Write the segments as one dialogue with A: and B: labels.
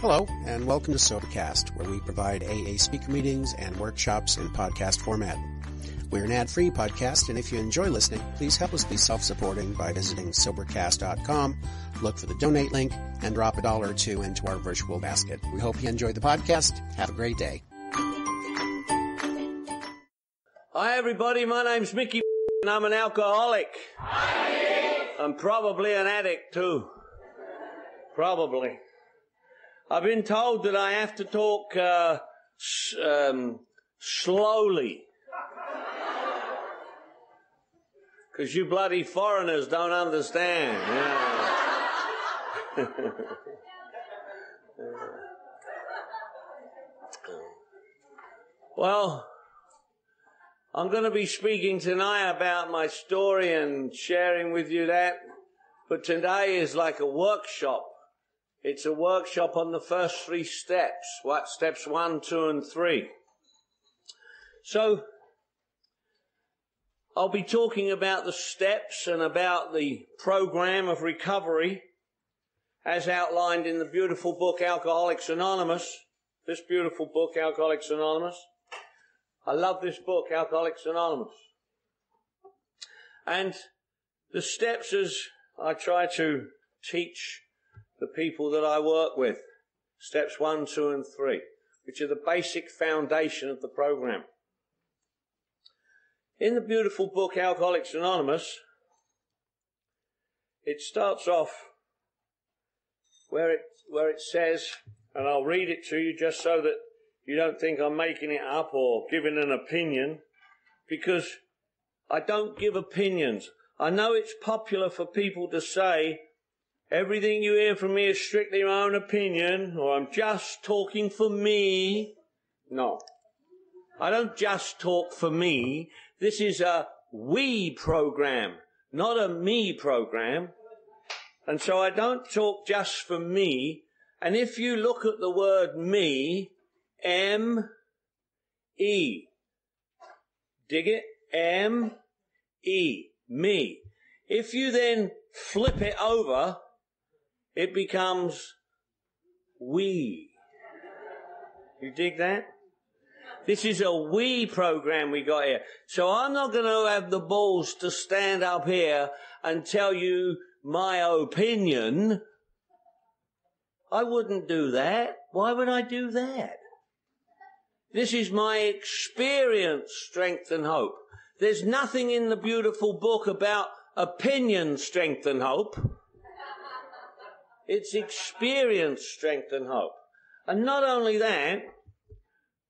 A: Hello, and welcome to Sobercast, where we provide AA speaker meetings and workshops in podcast format. We're an ad-free podcast, and if you enjoy listening, please help us be self-supporting by visiting Sobercast.com, look for the donate link, and drop a dollar or two into our virtual basket. We hope you enjoy the podcast. Have a great day.
B: Hi everybody, my name's Mickey and I'm an alcoholic. I'm probably an addict too. Probably. I've been told that I have to talk uh, um, slowly. Because you bloody foreigners don't understand. Yeah. well, I'm going to be speaking tonight about my story and sharing with you that. But today is like a workshop. It's a workshop on the first three steps. What steps one, two, and three. So, I'll be talking about the steps and about the program of recovery as outlined in the beautiful book Alcoholics Anonymous. This beautiful book, Alcoholics Anonymous. I love this book, Alcoholics Anonymous. And the steps as I try to teach the people that I work with. Steps one, two, and three, which are the basic foundation of the program. In the beautiful book Alcoholics Anonymous, it starts off where it, where it says, and I'll read it to you just so that you don't think I'm making it up or giving an opinion, because I don't give opinions. I know it's popular for people to say, everything you hear from me is strictly my own opinion, or I'm just talking for me. No. I don't just talk for me. This is a we program, not a me program. And so I don't talk just for me. And if you look at the word me, M E. Dig it? M E. Me. If you then flip it over, it becomes we. You dig that? This is a we program we got here. So I'm not going to have the balls to stand up here and tell you my opinion. I wouldn't do that. Why would I do that? This is my experience, strength and hope. There's nothing in the beautiful book about opinion, strength and hope. It's experience, strength and hope. And not only that,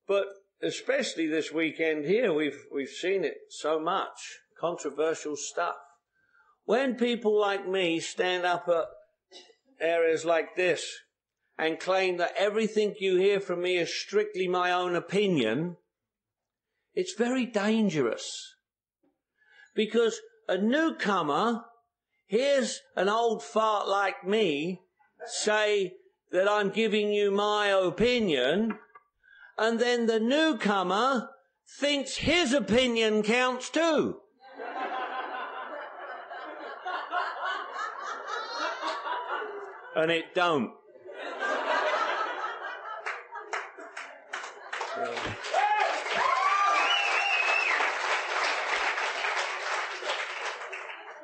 B: but especially this weekend here, we've, we've seen it so much. Controversial stuff. When people like me stand up at areas like this and claim that everything you hear from me is strictly my own opinion, it's very dangerous. Because a newcomer hears an old fart like me say that I'm giving you my opinion, and then the newcomer thinks his opinion counts too. and it don't.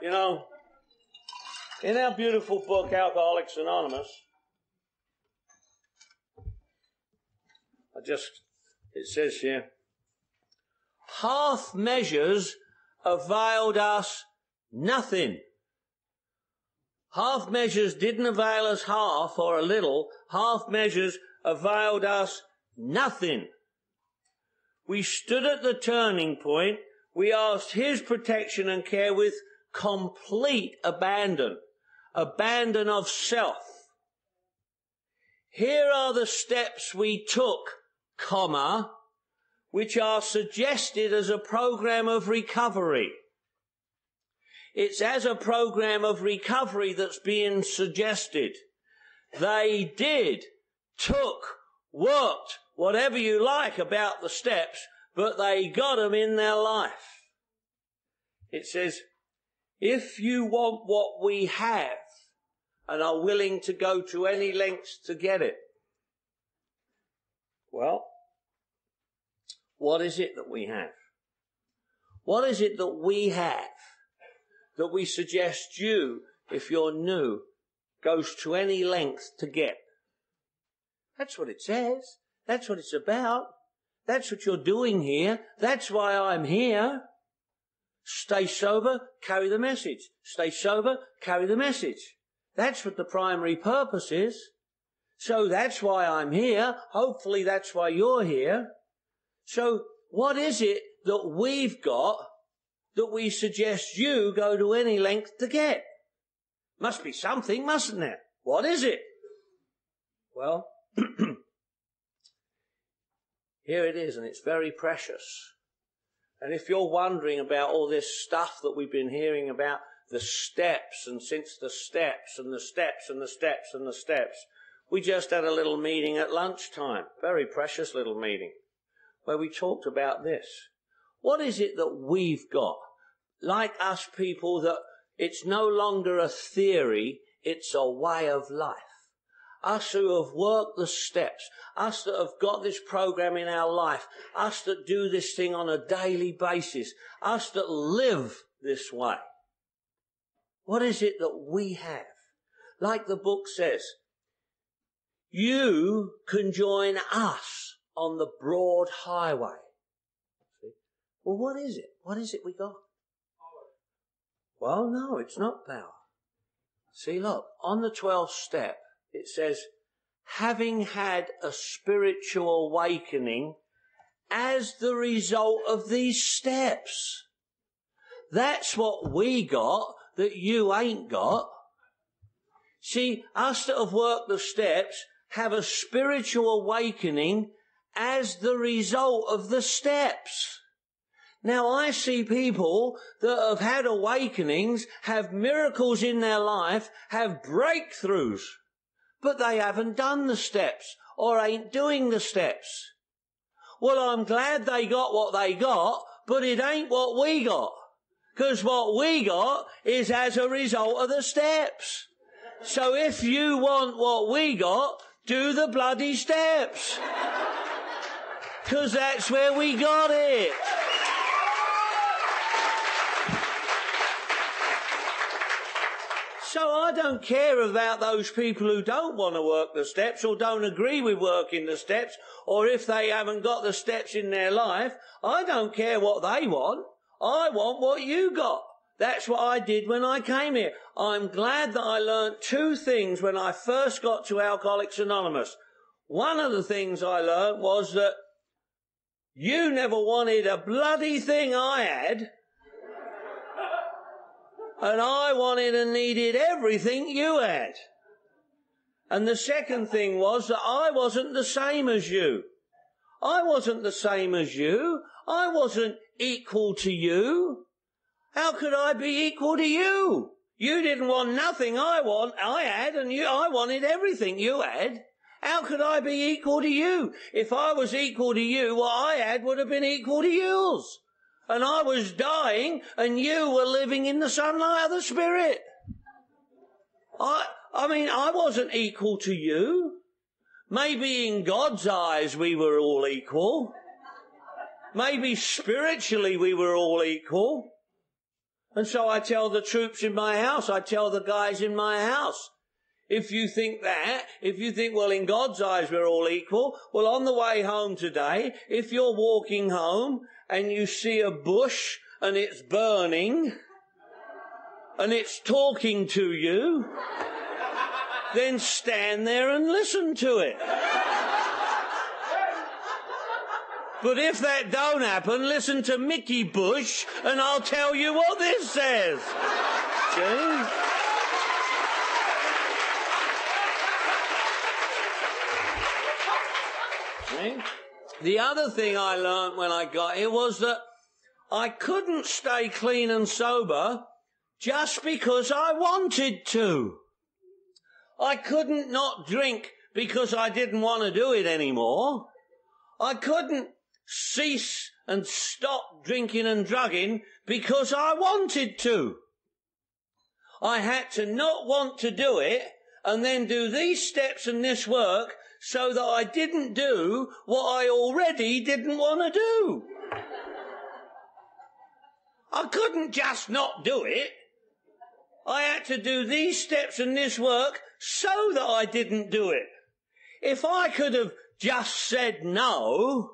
B: You know, in our beautiful book, Alcoholics Anonymous, I just, it says here, half measures availed us nothing. Half measures didn't avail us half or a little. Half measures availed us nothing. We stood at the turning point. We asked His protection and care with complete abandon. Abandon of self. Here are the steps we took, comma, which are suggested as a program of recovery. It's as a program of recovery that's being suggested. They did, took, worked, whatever you like about the steps, but they got them in their life. It says, if you want what we have and are willing to go to any lengths to get it, Well, what is it that we have? What is it that we have that we suggest you, if you're new, goes to any length to get? That's what it says. That's what it's about. That's what you're doing here. That's why I'm here. Stay sober, carry the message. Stay sober, carry the message. That's what the primary purpose is. So that's why I'm here. Hopefully that's why you're here. So what is it that we've got that we suggest you go to any length to get? Must be something, mustn't there? What is it? Well, here it is, and it's very precious. And if you're wondering about all this stuff that we've been hearing about, the steps, and since the steps, and the steps, and the steps, and the steps, we just had a little meeting at lunchtime, very precious little meeting, where we talked about this. What is it that we've got? Like us people that it's no longer a theory, it's a way of life. Us who have worked the steps, us that have got this program in our life, us that do this thing on a daily basis, us that live this way. What is it that we have? Like the book says, you can join us on the broad highway. See? Well, what is it? What is it we got? Well, no, it's not power. See, look, on the 12th step, it says, having had a spiritual awakening as the result of these steps. That's what we got that you ain't got. See, us that have worked the steps have a spiritual awakening as the result of the steps. Now I see people that have had awakenings, have miracles in their life, have breakthroughs, but they haven't done the steps or ain't doing the steps. Well, I'm glad they got what they got, but it ain't what we got. Cause what we got is as a result of the steps. So if you want what we got, do the bloody steps. Cause that's where we got it. So I don't care about those people who don't want to work the steps or don't agree with working the steps or if they haven't got the steps in their life. I don't care what they want. I want what you got. That's what I did when I came here. I'm glad that I learnt two things when I first got to Alcoholics Anonymous. One of the things I learnt was that you never wanted a bloody thing I had, and I wanted and needed everything you had. And the second thing was that I wasn't the same as you. I wasn't the same as you. I wasn't equal to you. How could I be equal to you? You didn't want nothing I want, I had, and you, I wanted everything you had. How could I be equal to you? If I was equal to you, what I had would have been equal to yours. And I was dying, and you were living in the sunlight of the Spirit. I, I mean, I wasn't equal to you. Maybe in God's eyes we were all equal. Maybe spiritually we were all equal. And so I tell the troops in my house, I tell the guys in my house, if you think that, if you think, well, in God's eyes we're all equal, well, on the way home today, if you're walking home and you see a bush and it's burning and it's talking to you, then stand there and listen to it. But if that don't happen, listen to Mickey Bush and I'll tell you what this says. See? The other thing I learned when I got here was that I couldn't stay clean and sober just because I wanted to. I couldn't not drink because I didn't want to do it anymore. I couldn't cease and stop drinking and drugging because I wanted to. I had to not want to do it and then do these steps and this work so that I didn't do what I already didn't want to do. I couldn't just not do it. I had to do these steps and this work so that I didn't do it. If I could have just said no,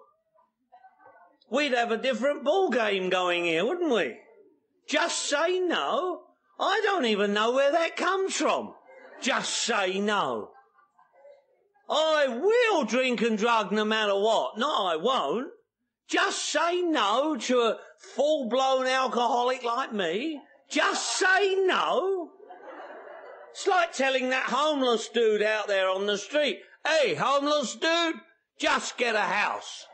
B: we'd have a different ball game going here, wouldn't we? Just say no. I don't even know where that comes from. Just say no. I will drink and drug no matter what. No, I won't. Just say no to a full blown alcoholic like me. Just say no. It's like telling that homeless dude out there on the street, hey, homeless dude, just get a house.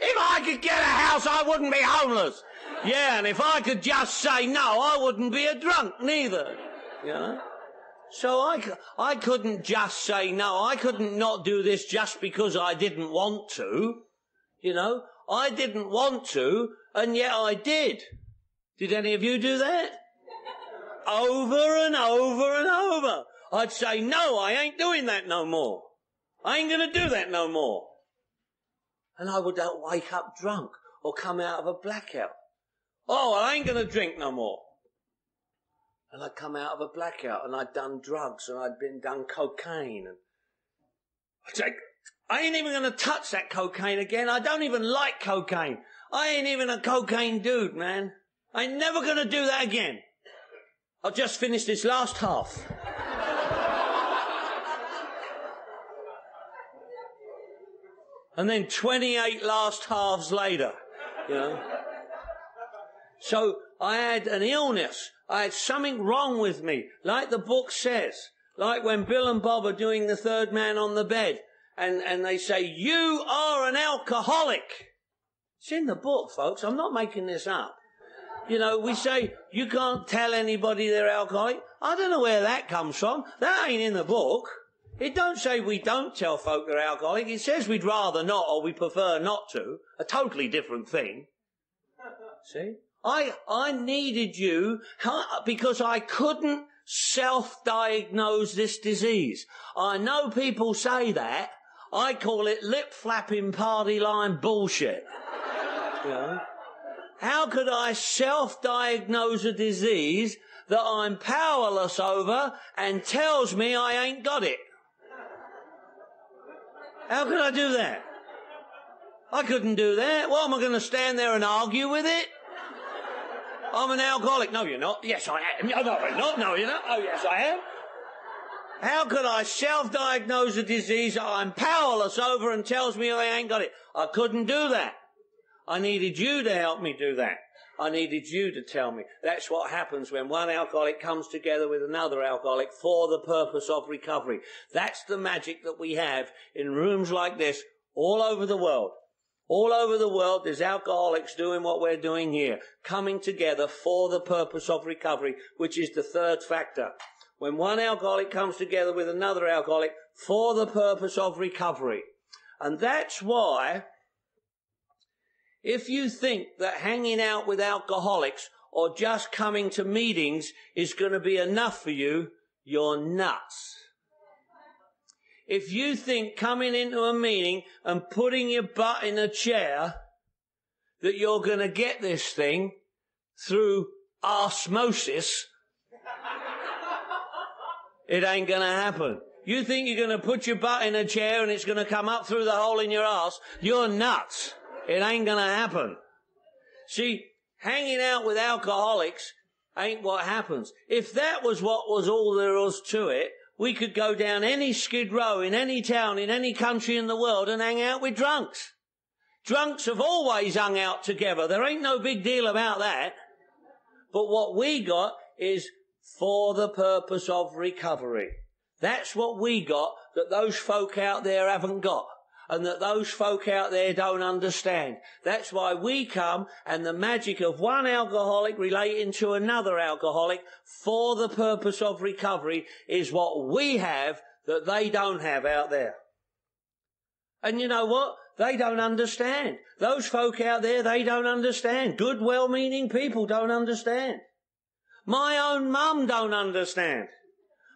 B: If I could get a house, I wouldn't be homeless. Yeah, and if I could just say no, I wouldn't be a drunk neither. You know? So I, I couldn't just say no. I couldn't not do this just because I didn't want to. You know, I didn't want to, and yet I did. Did any of you do that? Over and over and over. I'd say, no, I ain't doing that no more. I ain't gonna do that no more. And I would uh, wake up drunk or come out of a blackout. Oh, I ain't gonna drink no more. And I'd come out of a blackout and I'd done drugs and I'd been done cocaine and I'd say, I ain't even gonna touch that cocaine again. I don't even like cocaine. I ain't even a cocaine dude, man. I ain't never gonna do that again. I'll just finish this last half. And then 28 last halves later, you know. So I had an illness. I had something wrong with me, like the book says. Like when Bill and Bob are doing the third man on the bed and, and they say, you are an alcoholic. It's in the book, folks. I'm not making this up. You know, we say, you can't tell anybody they're alcoholic. I don't know where that comes from. That ain't in the book. It don't say we don't tell folk they're alcoholic. It says we'd rather not or we prefer not to. A totally different thing. See? I, I needed you because I couldn't self-diagnose this disease. I know people say that. I call it lip flapping party line bullshit. you know? How could I self-diagnose a disease that I'm powerless over and tells me I ain't got it? How could I do that? I couldn't do that. What am I going to stand there and argue with it? I'm an alcoholic. No, you're not. Yes, I am. No, no, you're not. No, you're not. Oh, yes, I am. How could I self-diagnose a disease I'm powerless over and tells me I ain't got it? I couldn't do that. I needed you to help me do that. I needed you to tell me. That's what happens when one alcoholic comes together with another alcoholic for the purpose of recovery. That's the magic that we have in rooms like this all over the world. All over the world, there's alcoholics doing what we're doing here, coming together for the purpose of recovery, which is the third factor. When one alcoholic comes together with another alcoholic for the purpose of recovery. And that's why, if you think that hanging out with alcoholics or just coming to meetings is going to be enough for you, you're nuts if you think coming into a meeting and putting your butt in a chair that you're going to get this thing through osmosis, it ain't going to happen. You think you're going to put your butt in a chair and it's going to come up through the hole in your ass? You're nuts. It ain't going to happen. See, hanging out with alcoholics ain't what happens. If that was what was all there was to it, we could go down any skid row in any town, in any country in the world and hang out with drunks. Drunks have always hung out together. There ain't no big deal about that. But what we got is for the purpose of recovery. That's what we got that those folk out there haven't got and that those folk out there don't understand. That's why we come and the magic of one alcoholic relating to another alcoholic for the purpose of recovery is what we have that they don't have out there. And you know what? They don't understand. Those folk out there, they don't understand. Good, well-meaning people don't understand. My own mum don't understand.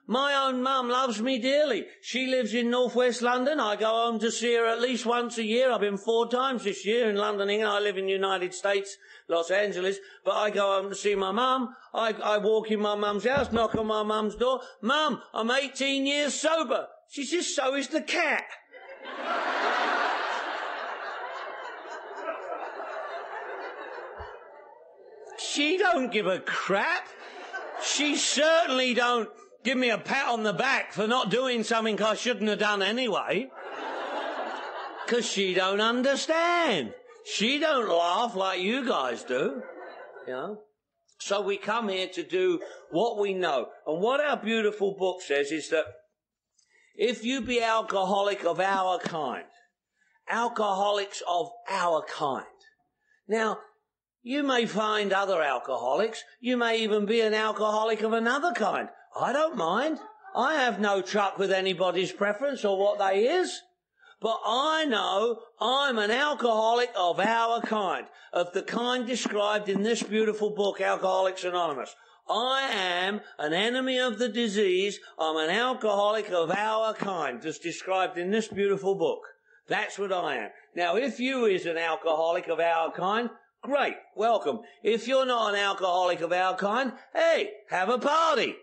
B: My own mum loves me dearly. She lives in northwest London. I go home to see her at least once a year. I've been four times this year in London, England. I live in the United States, Los Angeles, but I go home to see my mum. I, I walk in my mum's house, knock on my mum's door. Mum, I'm 18 years sober. She says, so is the cat. she don't give a crap. She certainly don't give me a pat on the back for not doing something I shouldn't have done anyway. Cause she don't understand. She don't laugh like you guys do. You know? So we come here to do what we know. And what our beautiful book says is that if you be alcoholic of our kind, alcoholics of our kind. Now, you may find other alcoholics. You may even be an alcoholic of another kind. I don't mind. I have no truck with anybody's preference or what they is. But I know I'm an alcoholic of our kind, of the kind described in this beautiful book, Alcoholics Anonymous. I am an enemy of the disease. I'm an alcoholic of our kind, as described in this beautiful book. That's what I am. Now, if you is an alcoholic of our kind, great, welcome. If you're not an alcoholic of our kind, hey, have a party.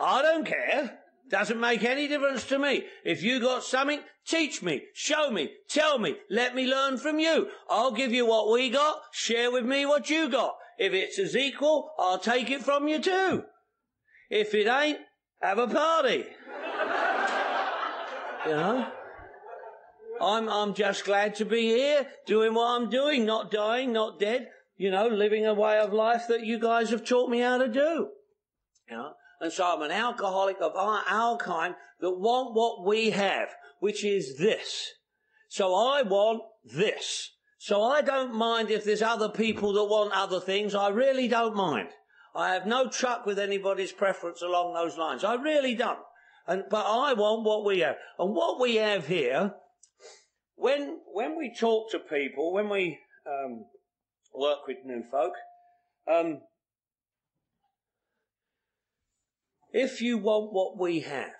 B: I don't care. Doesn't make any difference to me. If you got something, teach me, show me, tell me, let me learn from you. I'll give you what we got, share with me what you got. If it's as equal, I'll take it from you too. If it ain't, have a party. you know? I'm, I'm just glad to be here, doing what I'm doing, not dying, not dead, you know, living a way of life that you guys have taught me how to do. You know? And so I'm an alcoholic of our, kind that want what we have, which is this. So I want this. So I don't mind if there's other people that want other things. I really don't mind. I have no truck with anybody's preference along those lines. I really don't. And, but I want what we have. And what we have here, when, when we talk to people, when we, um, work with new folk, um, If you want what we have,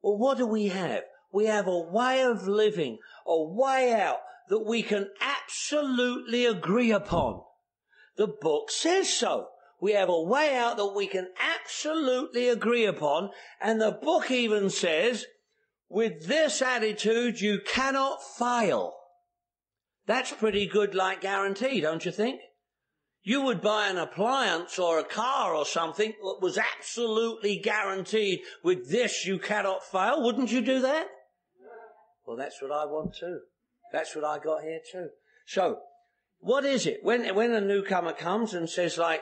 B: well, what do we have? We have a way of living, a way out that we can absolutely agree upon. The book says so. We have a way out that we can absolutely agree upon. And the book even says, with this attitude, you cannot fail. That's pretty good, like guarantee, don't you think? You would buy an appliance or a car or something that was absolutely guaranteed with this you cannot fail. Wouldn't you do that? Well, that's what I want too. That's what I got here too. So, what is it? When, when a newcomer comes and says like,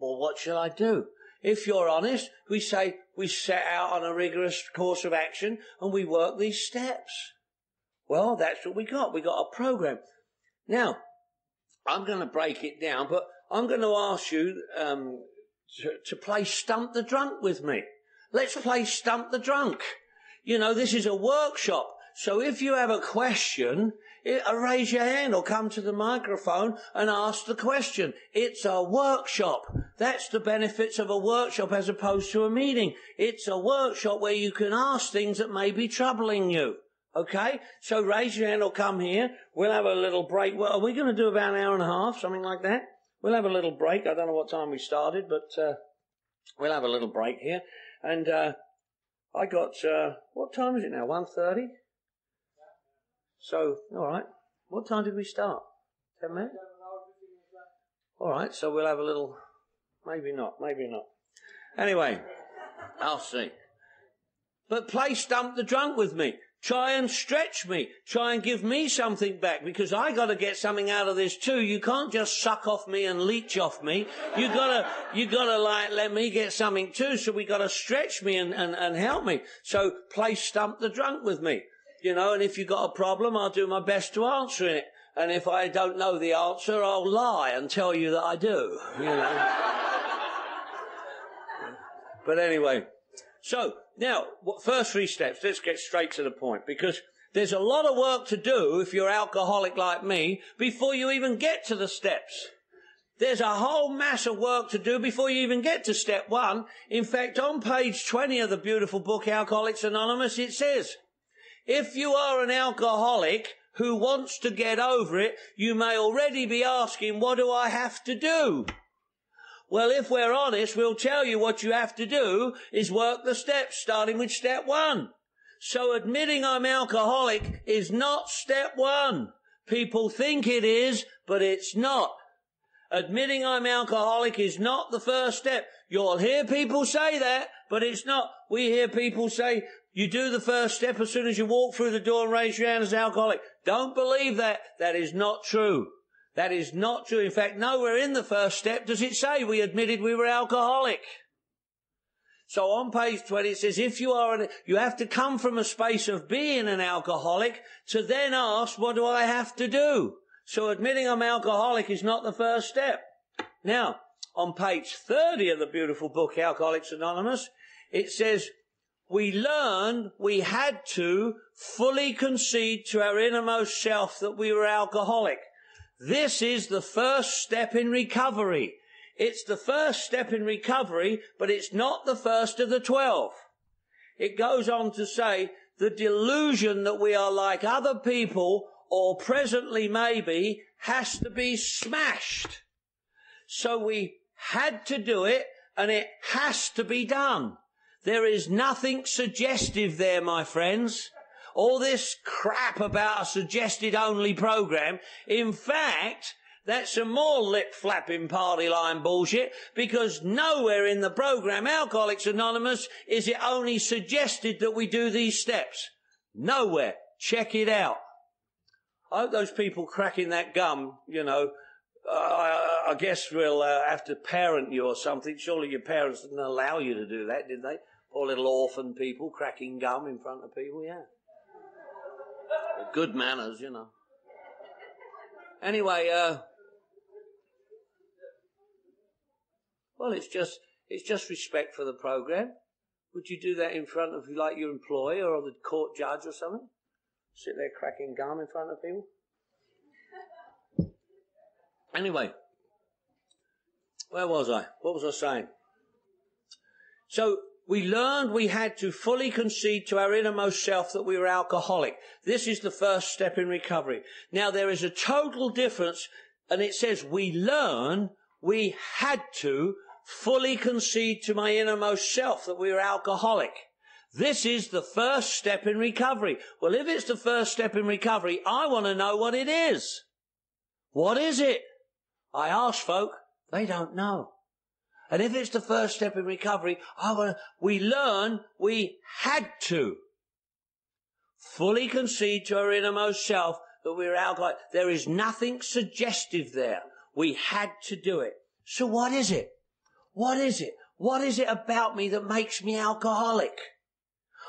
B: well, what shall I do? If you're honest, we say we set out on a rigorous course of action and we work these steps. Well, that's what we got. We got a program. Now, I'm going to break it down, but I'm going to ask you um, to, to play Stump the Drunk with me. Let's play Stump the Drunk. You know, this is a workshop. So if you have a question, it, uh, raise your hand or come to the microphone and ask the question. It's a workshop. That's the benefits of a workshop as opposed to a meeting. It's a workshop where you can ask things that may be troubling you. Okay? So raise your hand or come here. We'll have a little break. Well, are we going to do about an hour and a half, something like that? We'll have a little break. I don't know what time we started, but uh, we'll have a little break here. And uh, I got, uh, what time is it now? 1.30? So, all right. What time did we start? 10 minutes? All right, so we'll have a little, maybe not, maybe not. Anyway, I'll see. But play Stump the Drunk with me. Try and stretch me. Try and give me something back because I got to get something out of this too. You can't just suck off me and leech off me. You gotta, you gotta like let me get something too. So we gotta stretch me and, and, and help me. So play stump the drunk with me. You know, and if you got a problem, I'll do my best to answer it. And if I don't know the answer, I'll lie and tell you that I do. You know. but anyway, so now, first three steps, let's get straight to the point because there's a lot of work to do if you're alcoholic like me before you even get to the steps. There's a whole mass of work to do before you even get to step one. In fact, on page 20 of the beautiful book, Alcoholics Anonymous, it says, if you are an alcoholic who wants to get over it, you may already be asking, what do I have to do? Well, if we're honest, we'll tell you what you have to do is work the steps, starting with step one. So admitting I'm alcoholic is not step one. People think it is, but it's not. Admitting I'm alcoholic is not the first step. You'll hear people say that, but it's not. We hear people say, you do the first step as soon as you walk through the door and raise your hand as alcoholic. Don't believe that. That is not true. That is not true. In fact, nowhere in the first step does it say we admitted we were alcoholic. So on page 20 it says if you are, an, you have to come from a space of being an alcoholic to then ask, what do I have to do? So admitting I'm alcoholic is not the first step. Now, on page 30 of the beautiful book, Alcoholics Anonymous, it says, we learned we had to fully concede to our innermost self that we were alcoholic. This is the first step in recovery. It's the first step in recovery, but it's not the first of the twelve. It goes on to say the delusion that we are like other people or presently maybe has to be smashed. So we had to do it and it has to be done. There is nothing suggestive there, my friends all this crap about a suggested only program. In fact, that's some more lip flapping party line bullshit because nowhere in the program Alcoholics Anonymous is it only suggested that we do these steps. Nowhere. Check it out. I hope those people cracking that gum, you know, uh, I, I, guess we'll uh, have to parent you or something. Surely your parents didn't allow you to do that, did they? Poor little orphan people cracking gum in front of people, yeah good manners, you know. Anyway, uh, well, it's just it's just respect for the program. Would you do that in front of like your employer or the court judge or something? Sit there cracking gum in front of people. Anyway, where was I? What was I saying? So we learned we had to fully concede to our innermost self that we were alcoholic. This is the first step in recovery. Now there is a total difference and it says we learn we had to fully concede to my innermost self that we were alcoholic. This is the first step in recovery. Well, if it's the first step in recovery, I want to know what it is. What is it? I ask folk, they don't know. And if it's the first step in recovery, I want we learn we had to fully concede to our innermost self that we're alcoholic. There is nothing suggestive there. We had to do it. So what is it? What is it? What is it about me that makes me alcoholic?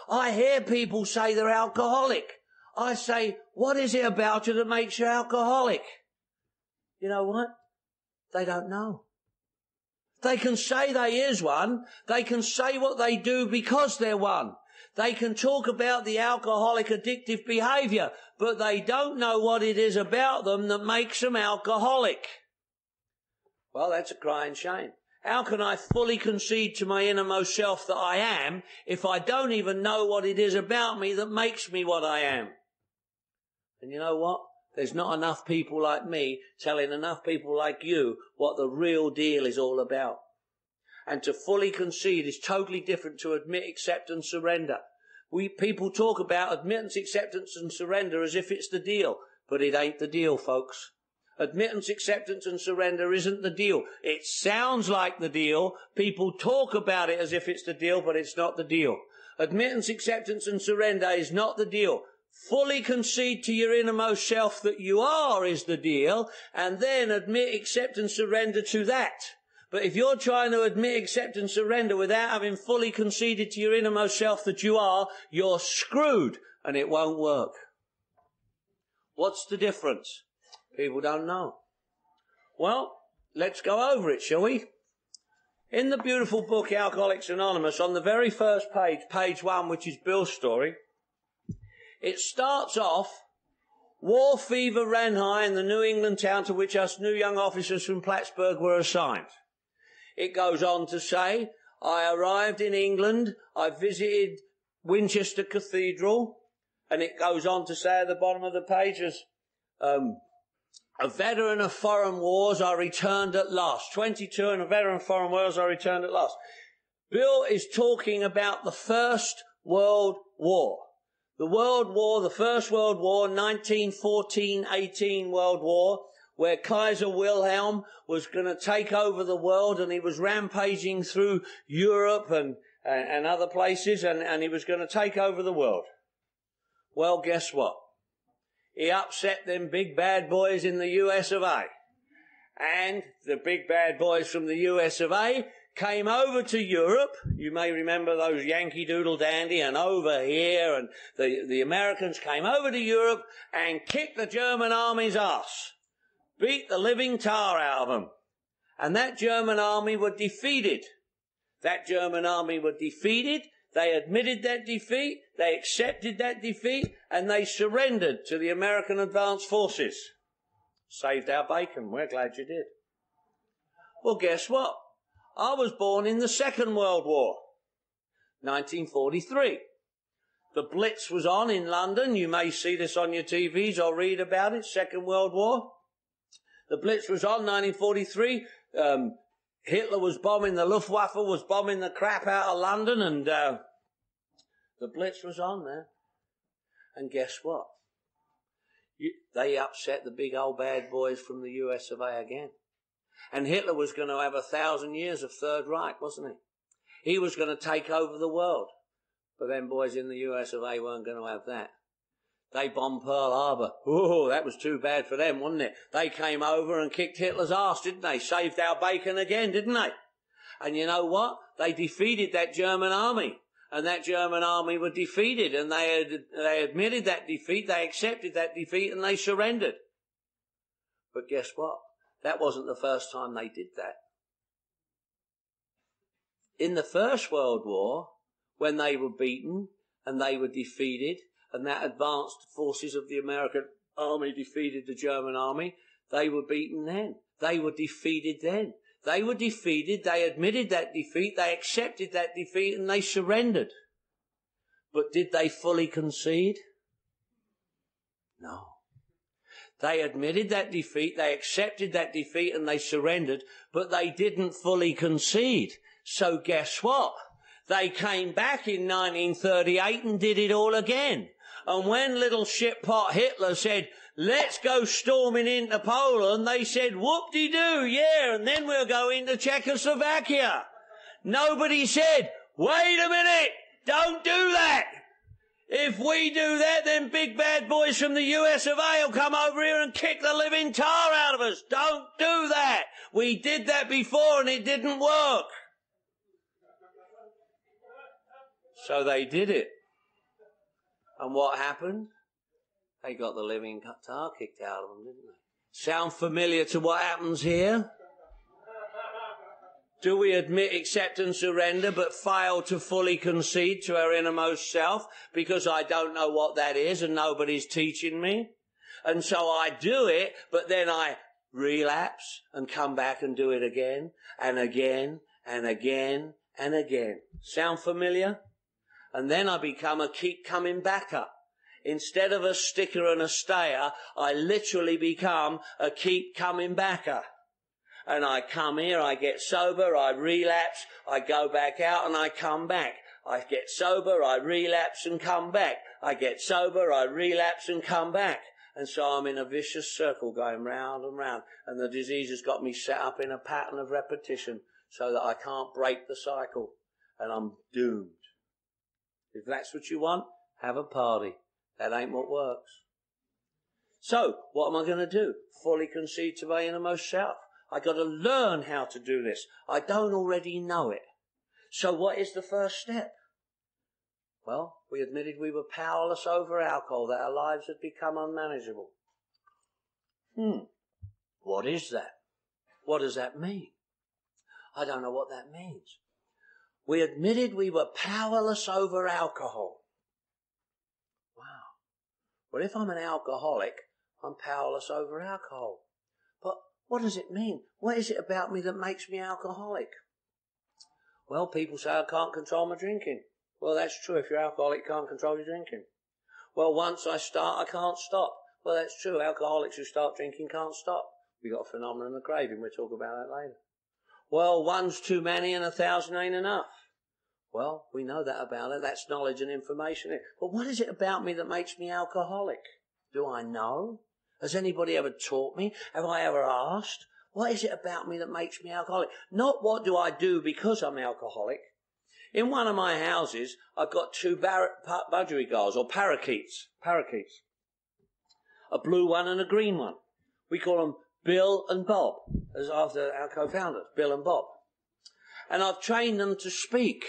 B: I hear people say they're alcoholic. I say, what is it about you that makes you alcoholic? You know what? They don't know. They can say they is one. They can say what they do because they're one. They can talk about the alcoholic addictive behavior, but they don't know what it is about them that makes them alcoholic. Well, that's a crying shame. How can I fully concede to my innermost self that I am if I don't even know what it is about me that makes me what I am? And you know what? There's not enough people like me telling enough people like you what the real deal is all about. And to fully concede is totally different to admit, accept and surrender. We, people talk about admittance, acceptance and surrender as if it's the deal, but it ain't the deal, folks. Admittance, acceptance and surrender isn't the deal. It sounds like the deal. People talk about it as if it's the deal, but it's not the deal. Admittance, acceptance and surrender is not the deal fully concede to your innermost self that you are is the deal, and then admit, accept and surrender to that. But if you're trying to admit, accept and surrender without having fully conceded to your innermost self that you are, you're screwed and it won't work. What's the difference? People don't know. Well, let's go over it, shall we? In the beautiful book Alcoholics Anonymous, on the very first page, page one, which is Bill's story, it starts off War fever ran high in the New England town to which us new young officers from Plattsburgh were assigned. It goes on to say, I arrived in England, I visited Winchester Cathedral, and it goes on to say at the bottom of the pages, um, a veteran of foreign wars, I returned at last. 22 and a veteran of foreign wars, I returned at last. Bill is talking about the First World War. The World War, the First World War, 1914-18 World War, where Kaiser Wilhelm was going to take over the world and he was rampaging through Europe and, and, and other places and, and he was going to take over the world. Well, guess what? He upset them big bad boys in the US of A. And the big bad boys from the US of A came over to Europe. You may remember those Yankee Doodle Dandy and over here and the, the Americans came over to Europe and kicked the German army's ass. Beat the living tar out of them. And that German army were defeated. That German army were defeated. They admitted that defeat. They accepted that defeat and they surrendered to the American advance forces. Saved our bacon. We're glad you did. Well, guess what? I was born in the Second World War, 1943. The Blitz was on in London. You may see this on your TVs or read about it. Second World War. The Blitz was on 1943. Um, Hitler was bombing, the Luftwaffe was bombing the crap out of London, and uh, the Blitz was on there. And guess what? You, they upset the big old bad boys from the US of A again. And Hitler was going to have a thousand years of Third Reich, wasn't he? He was going to take over the world. But them boys in the US of A weren't going to have that. They bombed Pearl Harbor. Oh, that was too bad for them, wasn't it? They came over and kicked Hitler's ass, didn't they? Saved our bacon again, didn't they? And you know what? They defeated that German army. And that German army were defeated and they had, they admitted that defeat, they accepted that defeat and they surrendered. But guess what? That wasn't the first time they did that. In the First World War, when they were beaten and they were defeated, and that advanced forces of the American army defeated the German army, they were beaten then. They were defeated then. They were defeated, they admitted that defeat, they accepted that defeat, and they surrendered. But did they fully concede? No. They admitted that defeat, they accepted that defeat and they surrendered, but they didn't fully concede. So guess what? They came back in 1938 and did it all again. And when little shitpot Hitler said, let's go storming into Poland, they said, whoop-de-doo, yeah, and then we'll go into Czechoslovakia. Nobody said, wait a minute, don't do that. If we do that, then big bad boys from the US of A will come over here and kick the living tar out of us. Don't do that. We did that before and it didn't work. So they did it. And what happened? They got the living tar kicked out of them, didn't they? Sound familiar to what happens here? Do we admit, accept and surrender, but fail to fully concede to our innermost self because I don't know what that is and nobody's teaching me? And so I do it, but then I relapse and come back and do it again and again and again and again. Sound familiar? And then I become a keep coming backer. Instead of a sticker and a stayer, I literally become a keep coming backer and I come here, I get sober, I relapse, I go back out and I come back. I get sober, I relapse and come back. I get sober, I relapse and come back. And so I'm in a vicious circle going round and round. And the disease has got me set up in a pattern of repetition so that I can't break the cycle. And I'm doomed. If that's what you want, have a party. That ain't what works. So, what am I going to do? Fully concede to my innermost self. I got to learn how to do this. I don't already know it. So what is the first step? Well, we admitted we were powerless over alcohol, that our lives had become unmanageable. Hmm. What is that? What does that mean? I don't know what that means. We admitted we were powerless over alcohol. Wow. Well, if I'm an alcoholic, I'm powerless over alcohol. What does it mean? What is it about me that makes me alcoholic? Well, people say I can't control my drinking. Well, that's true. If you're alcoholic, you can't control your drinking. Well, once I start, I can't stop. Well, that's true. Alcoholics who start drinking can't stop. We've got a phenomenon of craving. We'll talk about that later. Well, one's too many and a thousand ain't enough. Well, we know that about it. That's knowledge and information. But what is it about me that makes me alcoholic? Do I know? Has anybody ever taught me? Have I ever asked? What is it about me that makes me alcoholic? Not what do I do because I'm alcoholic. In one of my houses, I've got two bar- budgerigars or parakeets. Parakeets. A blue one and a green one. We call them Bill and Bob, as after our co-founders, Bill and Bob. And I've trained them to speak.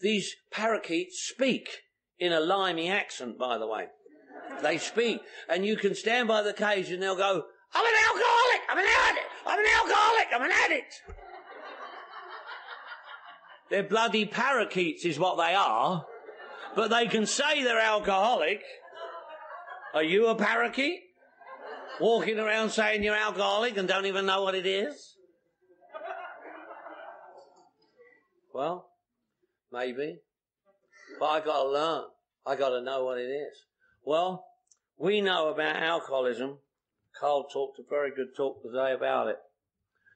B: These parakeets speak in a limey accent, by the way. They speak, and you can stand by the cage and they'll go, I'm an alcoholic, I'm an addict, I'm an alcoholic, I'm an addict. They're bloody parakeets is what they are, but they can say they're alcoholic. Are you a parakeet? Walking around saying you're alcoholic and don't even know what it is? Well, maybe. But I gotta learn. I gotta know what it is. Well, we know about alcoholism. Carl talked a very good talk today about it.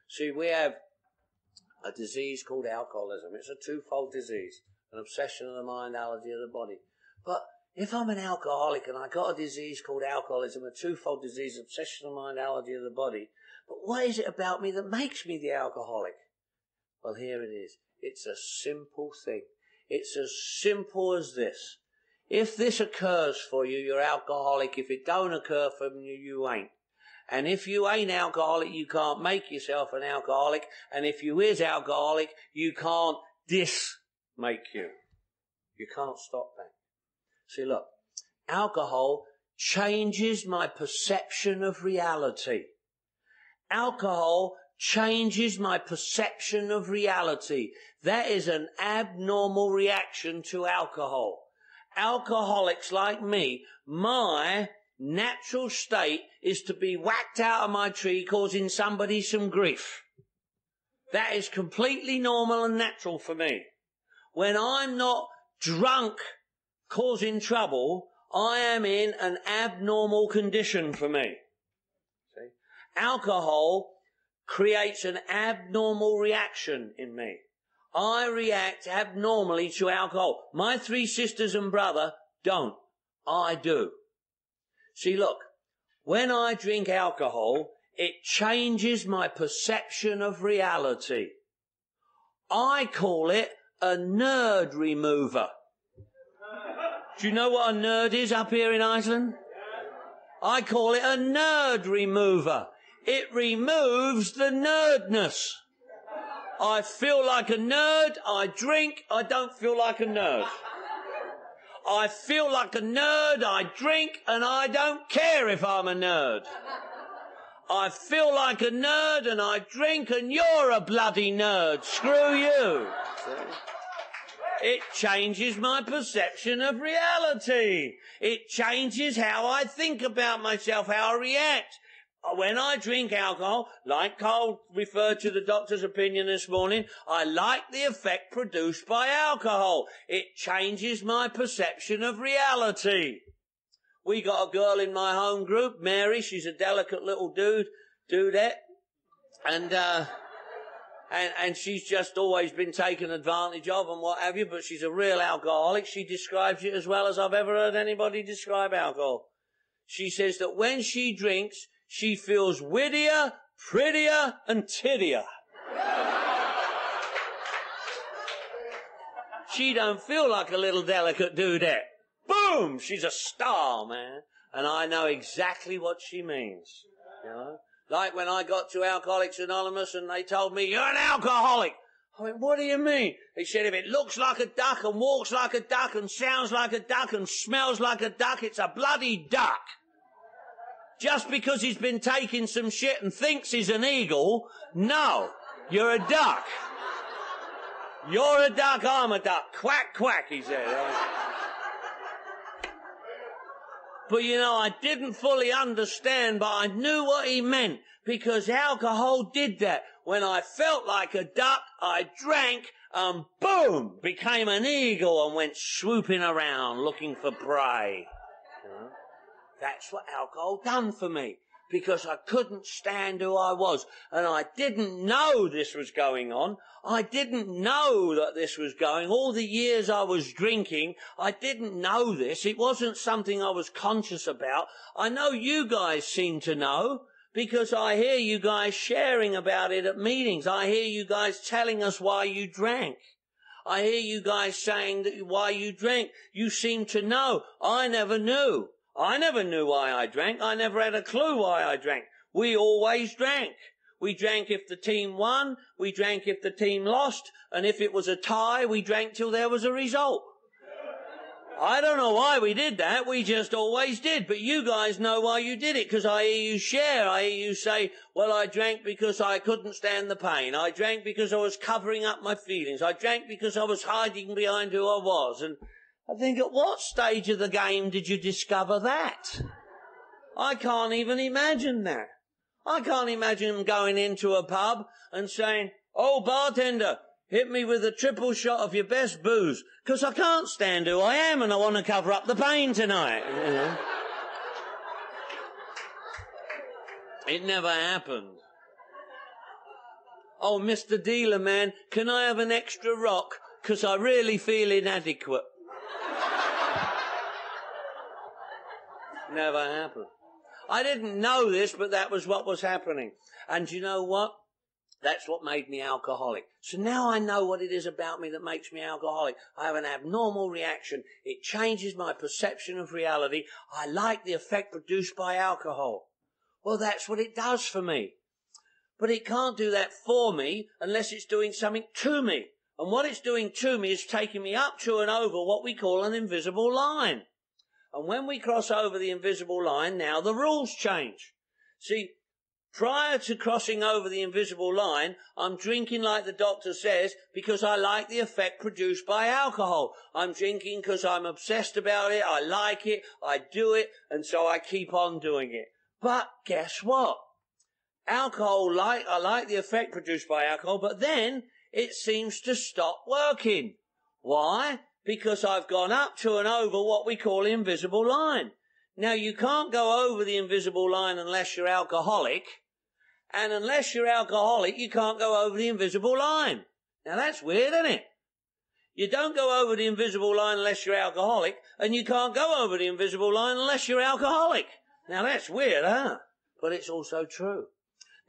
B: See, we have a disease called alcoholism. It's a twofold disease. An obsession of the mind, allergy of the body. But if I'm an alcoholic and I got a disease called alcoholism, a twofold disease, obsession of the mind, allergy of the body, but what is it about me that makes me the alcoholic? Well, here it is. It's a simple thing. It's as simple as this. If this occurs for you, you're alcoholic. If it don't occur for you, you ain't. And if you ain't alcoholic, you can't make yourself an alcoholic. And if you is alcoholic, you can't dis make you. You can't stop that. See, look, alcohol changes my perception of reality. Alcohol changes my perception of reality. That is an abnormal reaction to alcohol. Alcoholics like me, my natural state is to be whacked out of my tree causing somebody some grief. That is completely normal and natural for me. When I'm not drunk causing trouble, I am in an abnormal condition for me. See? Alcohol creates an abnormal reaction in me. I react abnormally to alcohol. My three sisters and brother don't. I do. See, look, when I drink alcohol, it changes my perception of reality. I call it a nerd remover. Do you know what a nerd is up here in Iceland? I call it a nerd remover. It removes the nerdness. I feel like a nerd, I drink, I don't feel like a nerd. I feel like a nerd, I drink, and I don't care if I'm a nerd. I feel like a nerd and I drink and you're a bloody nerd. Screw you. It changes my perception of reality. It changes how I think about myself, how I react. When I drink alcohol, like Carl referred to the doctor's opinion this morning, I like the effect produced by alcohol. It changes my perception of reality. We got a girl in my home group, Mary. She's a delicate little dude, dudette. And, uh, and, and she's just always been taken advantage of and what have you, but she's a real alcoholic. She describes it as well as I've ever heard anybody describe alcohol. She says that when she drinks, she feels wittier, prettier, and tittier. she don't feel like a little delicate dudette. Boom! She's a star, man. And I know exactly what she means. You know? Like when I got to Alcoholics Anonymous and they told me, you're an alcoholic. I went, what do you mean? They said, if it looks like a duck and walks like a duck and sounds like a duck and smells like a duck, it's a bloody duck. Just because he's been taking some shit and thinks he's an eagle, no, you're a duck. You're a duck, I'm a duck. Quack, quack, he said. But you know, I didn't fully understand, but I knew what he meant because alcohol did that. When I felt like a duck, I drank and boom, became an eagle and went swooping around looking for prey. That's what alcohol done for me because I couldn't stand who I was and I didn't know this was going on. I didn't know that this was going. All the years I was drinking, I didn't know this. It wasn't something I was conscious about. I know you guys seem to know because I hear you guys sharing about it at meetings. I hear you guys telling us why you drank. I hear you guys saying that why you drank. You seem to know. I never knew. I never knew why I drank. I never had a clue why I drank. We always drank. We drank if the team won. We drank if the team lost. And if it was a tie, we drank till there was a result. I don't know why we did that. We just always did. But you guys know why you did it because I hear you share. I hear you say, well, I drank because I couldn't stand the pain. I drank because I was covering up my feelings. I drank because I was hiding behind who I was. And I think at what stage of the game did you discover that? I can't even imagine that. I can't imagine going into a pub and saying, Oh, bartender, Hit me with a triple shot of your best booze, because I can't stand who I am and I want to cover up the pain tonight. You know? it never happened. Oh, Mr. Dealer man, can I have an extra rock? Because I really feel inadequate. Never happened. I didn't know this, but that was what was happening. And you know what? That's what made me alcoholic. So now I know what it is about me that makes me alcoholic. I have an abnormal reaction. It changes my perception of reality. I like the effect produced by alcohol. Well, that's what it does for me. But it can't do that for me unless it's doing something to me. And what it's doing to me is taking me up to and over what we call an invisible line. And when we cross over the invisible line, now the rules change. See, Prior to crossing over the invisible line, I'm drinking like the doctor says because I like the effect produced by alcohol. I'm drinking because I'm obsessed about it, I like it, I do it, and so I keep on doing it. But guess what? Alcohol, like, I like the effect produced by alcohol, but then it seems to stop working. Why? Because I've gone up to and over what we call the invisible line. Now you can't go over the invisible line unless you're alcoholic. And unless you're alcoholic, you can't go over the invisible line. Now that's weird, isn't it? You don't go over the invisible line unless you're alcoholic, and you can't go over the invisible line unless you're alcoholic. Now that's weird, huh? But it's also true.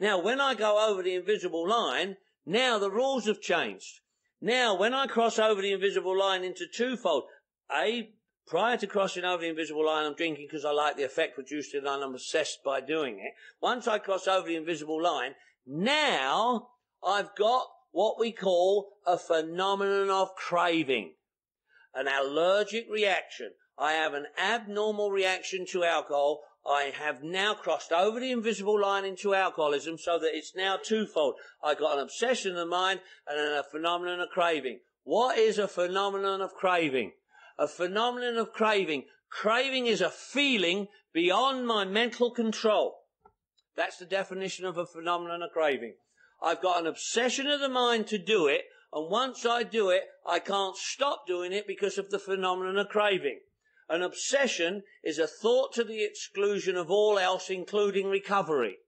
B: Now when I go over the invisible line, now the rules have changed. Now when I cross over the invisible line into twofold, A, Prior to crossing over the invisible line, I'm drinking because I like the effect produced and I'm obsessed by doing it. Once I cross over the invisible line, now I've got what we call a phenomenon of craving. An allergic reaction. I have an abnormal reaction to alcohol. I have now crossed over the invisible line into alcoholism so that it's now twofold. I've got an obsession of the mind and a phenomenon of craving. What is a phenomenon of craving? a phenomenon of craving. Craving is a feeling beyond my mental control. That's the definition of a phenomenon of craving. I've got an obsession of the mind to do it, and once I do it, I can't stop doing it because of the phenomenon of craving. An obsession is a thought to the exclusion of all else, including recovery,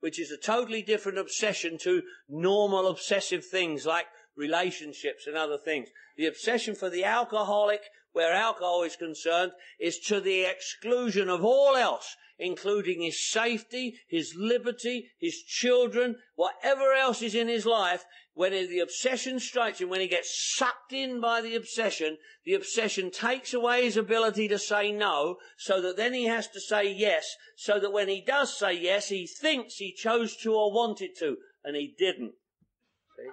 B: which is a totally different obsession to normal obsessive things like relationships and other things. The obsession for the alcoholic where alcohol is concerned is to the exclusion of all else, including his safety, his liberty, his children, whatever else is in his life. When the obsession strikes him, when he gets sucked in by the obsession, the obsession takes away his ability to say no, so that then he has to say yes, so that when he does say yes, he thinks he chose to or wanted to, and he didn't. See?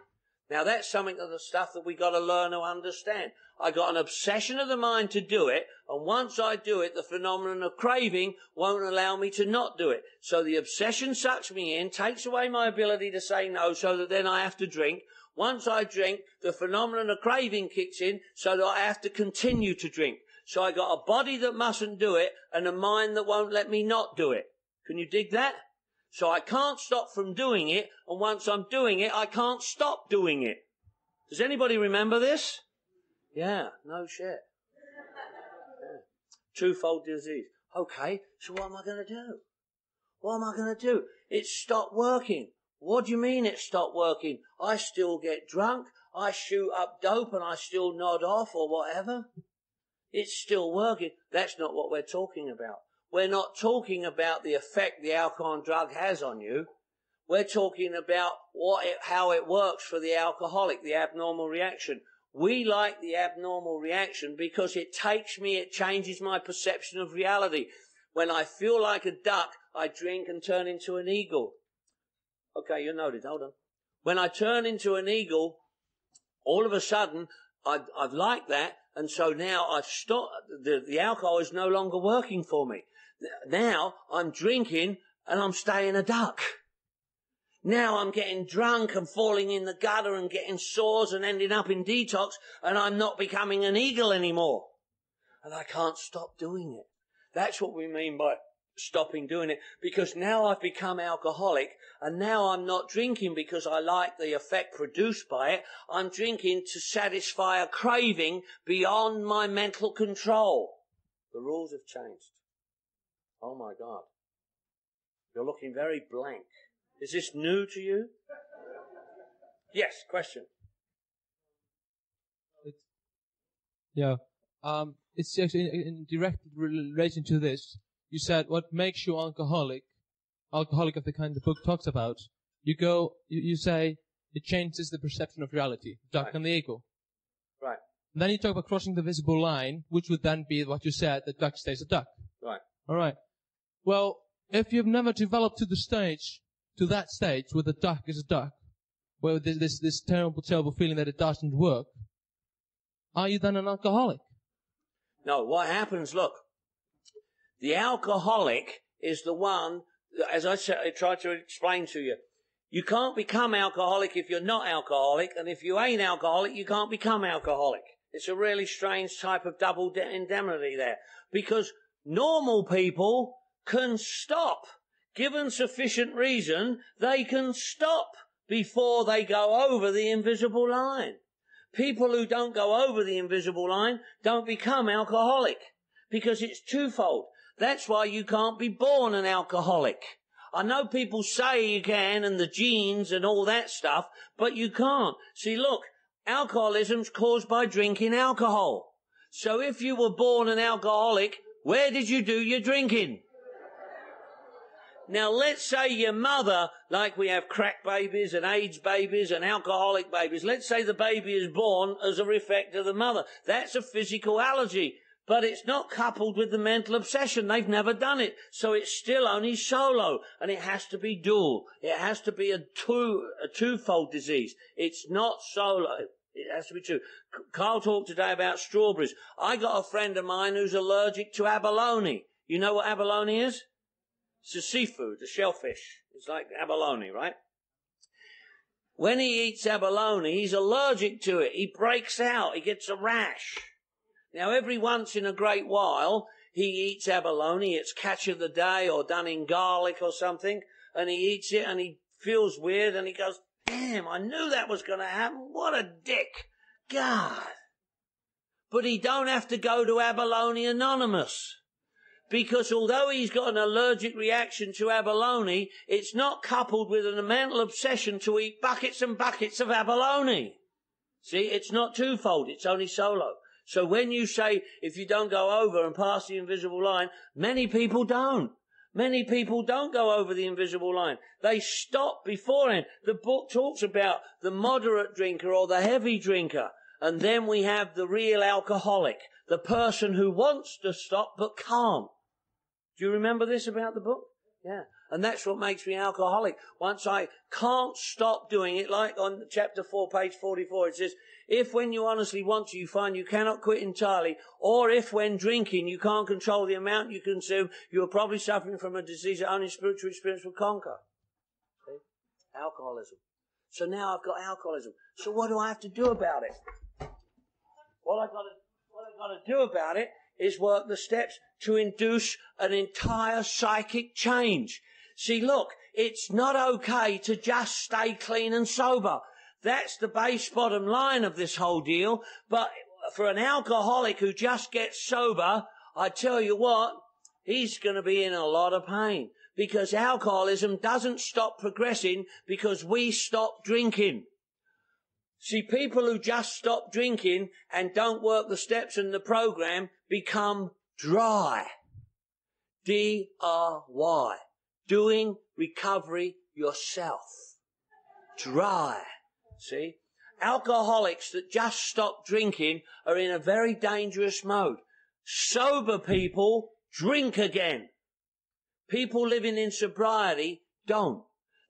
B: Now that's something of the stuff that we got to learn to understand. I got an obsession of the mind to do it, and once I do it, the phenomenon of craving won't allow me to not do it. So the obsession sucks me in, takes away my ability to say no, so that then I have to drink. Once I drink, the phenomenon of craving kicks in, so that I have to continue to drink. So I got a body that mustn't do it and a mind that won't let me not do it. Can you dig that? So I can't stop from doing it, and once I'm doing it, I can't stop doing it. Does anybody remember this? Yeah, no shit. Yeah. Twofold disease. Okay, so what am I going to do? What am I going to do? It stopped working. What do you mean it stopped working? I still get drunk, I shoot up dope, and I still nod off or whatever. It's still working. That's not what we're talking about. We're not talking about the effect the alcohol and drug has on you. We're talking about what it, how it works for the alcoholic, the abnormal reaction. We like the abnormal reaction because it takes me, it changes my perception of reality. When I feel like a duck, I drink and turn into an eagle. Okay, you're noted. Hold on. When I turn into an eagle, all of a sudden, I've, I've liked that, and so now I've stopped. The, the alcohol is no longer working for me. Now I'm drinking and I'm staying a duck. Now I'm getting drunk and falling in the gutter and getting sores and ending up in detox and I'm not becoming an eagle anymore. And I can't stop doing it. That's what we mean by stopping doing it because now I've become alcoholic and now I'm not drinking because I like the effect produced by it. I'm drinking to satisfy a craving beyond my mental control. The rules have changed. Oh my God. You're looking very blank. Is this new to you? Yes, question.
C: It's, yeah. Um, it's actually in, in direct relation to this. You said what makes you alcoholic, alcoholic of the kind the book talks about. You go, you, you say it changes the perception of reality, duck right. and the ego.
B: Right.
C: And then you talk about crossing the visible line, which would then be what you said, that duck stays a duck.
B: Right.
C: All right. Well, if you've never developed to the stage, to that stage where the duck is a duck, where there's this, this terrible, terrible feeling that it doesn't work, are you then an alcoholic?
B: No, what happens, look, the alcoholic is the one, as I, said, I tried to explain to you, you can't become alcoholic if you're not alcoholic, and if you ain't alcoholic, you can't become alcoholic. It's a really strange type of double indemnity there. Because normal people can stop. Given sufficient reason, they can stop before they go over the invisible line. People who don't go over the invisible line don't become alcoholic because it's twofold. That's why you can't be born an alcoholic. I know people say you can and the genes and all that stuff, but you can't. See, look, alcoholism's caused by drinking alcohol. So if you were born an alcoholic, where did you do your drinking? Now let's say your mother, like we have crack babies and AIDS babies and alcoholic babies, let's say the baby is born as a effect of the mother. That's a physical allergy. But it's not coupled with the mental obsession. They've never done it. So it's still only solo. And it has to be dual. It has to be a two, a twofold disease. It's not solo. It has to be two. Carl talked today about strawberries. I got a friend of mine who's allergic to abalone. You know what abalone is? It's a seafood, a shellfish. It's like abalone, right? When he eats abalone, he's allergic to it. He breaks out. He gets a rash. Now, every once in a great while, he eats abalone. It's catch of the day or done in garlic or something. And he eats it and he feels weird and he goes, damn, I knew that was going to happen. What a dick. God. But he don't have to go to Abalone Anonymous because although he's got an allergic reaction to abalone, it's not coupled with a mental obsession to eat buckets and buckets of abalone. See, it's not twofold, it's only solo. So when you say, if you don't go over and pass the invisible line, many people don't. Many people don't go over the invisible line. They stop beforehand. The book talks about the moderate drinker or the heavy drinker. And then we have the real alcoholic, the person who wants to stop but can't. Do you remember this about the book? Yeah. And that's what makes me alcoholic. Once I can't stop doing it, like on chapter 4, page 44, it says, if when you honestly want to, you find you cannot quit entirely, or if when drinking you can't control the amount you consume, you are probably suffering from a disease that only spiritual experience will conquer. See? Alcoholism. So now I've got alcoholism. So what do I have to do about it? What I've got to, what I've got to do about it is work the steps to induce an entire psychic change. See, look, it's not okay to just stay clean and sober. That's the base bottom line of this whole deal. But for an alcoholic who just gets sober, I tell you what, he's going to be in a lot of pain because alcoholism doesn't stop progressing because we stop drinking. See, people who just stop drinking and don't work the steps in the program become dry. D-R-Y. Doing recovery yourself. Dry. See? Alcoholics that just stop drinking are in a very dangerous mode. Sober people drink again. People living in sobriety don't.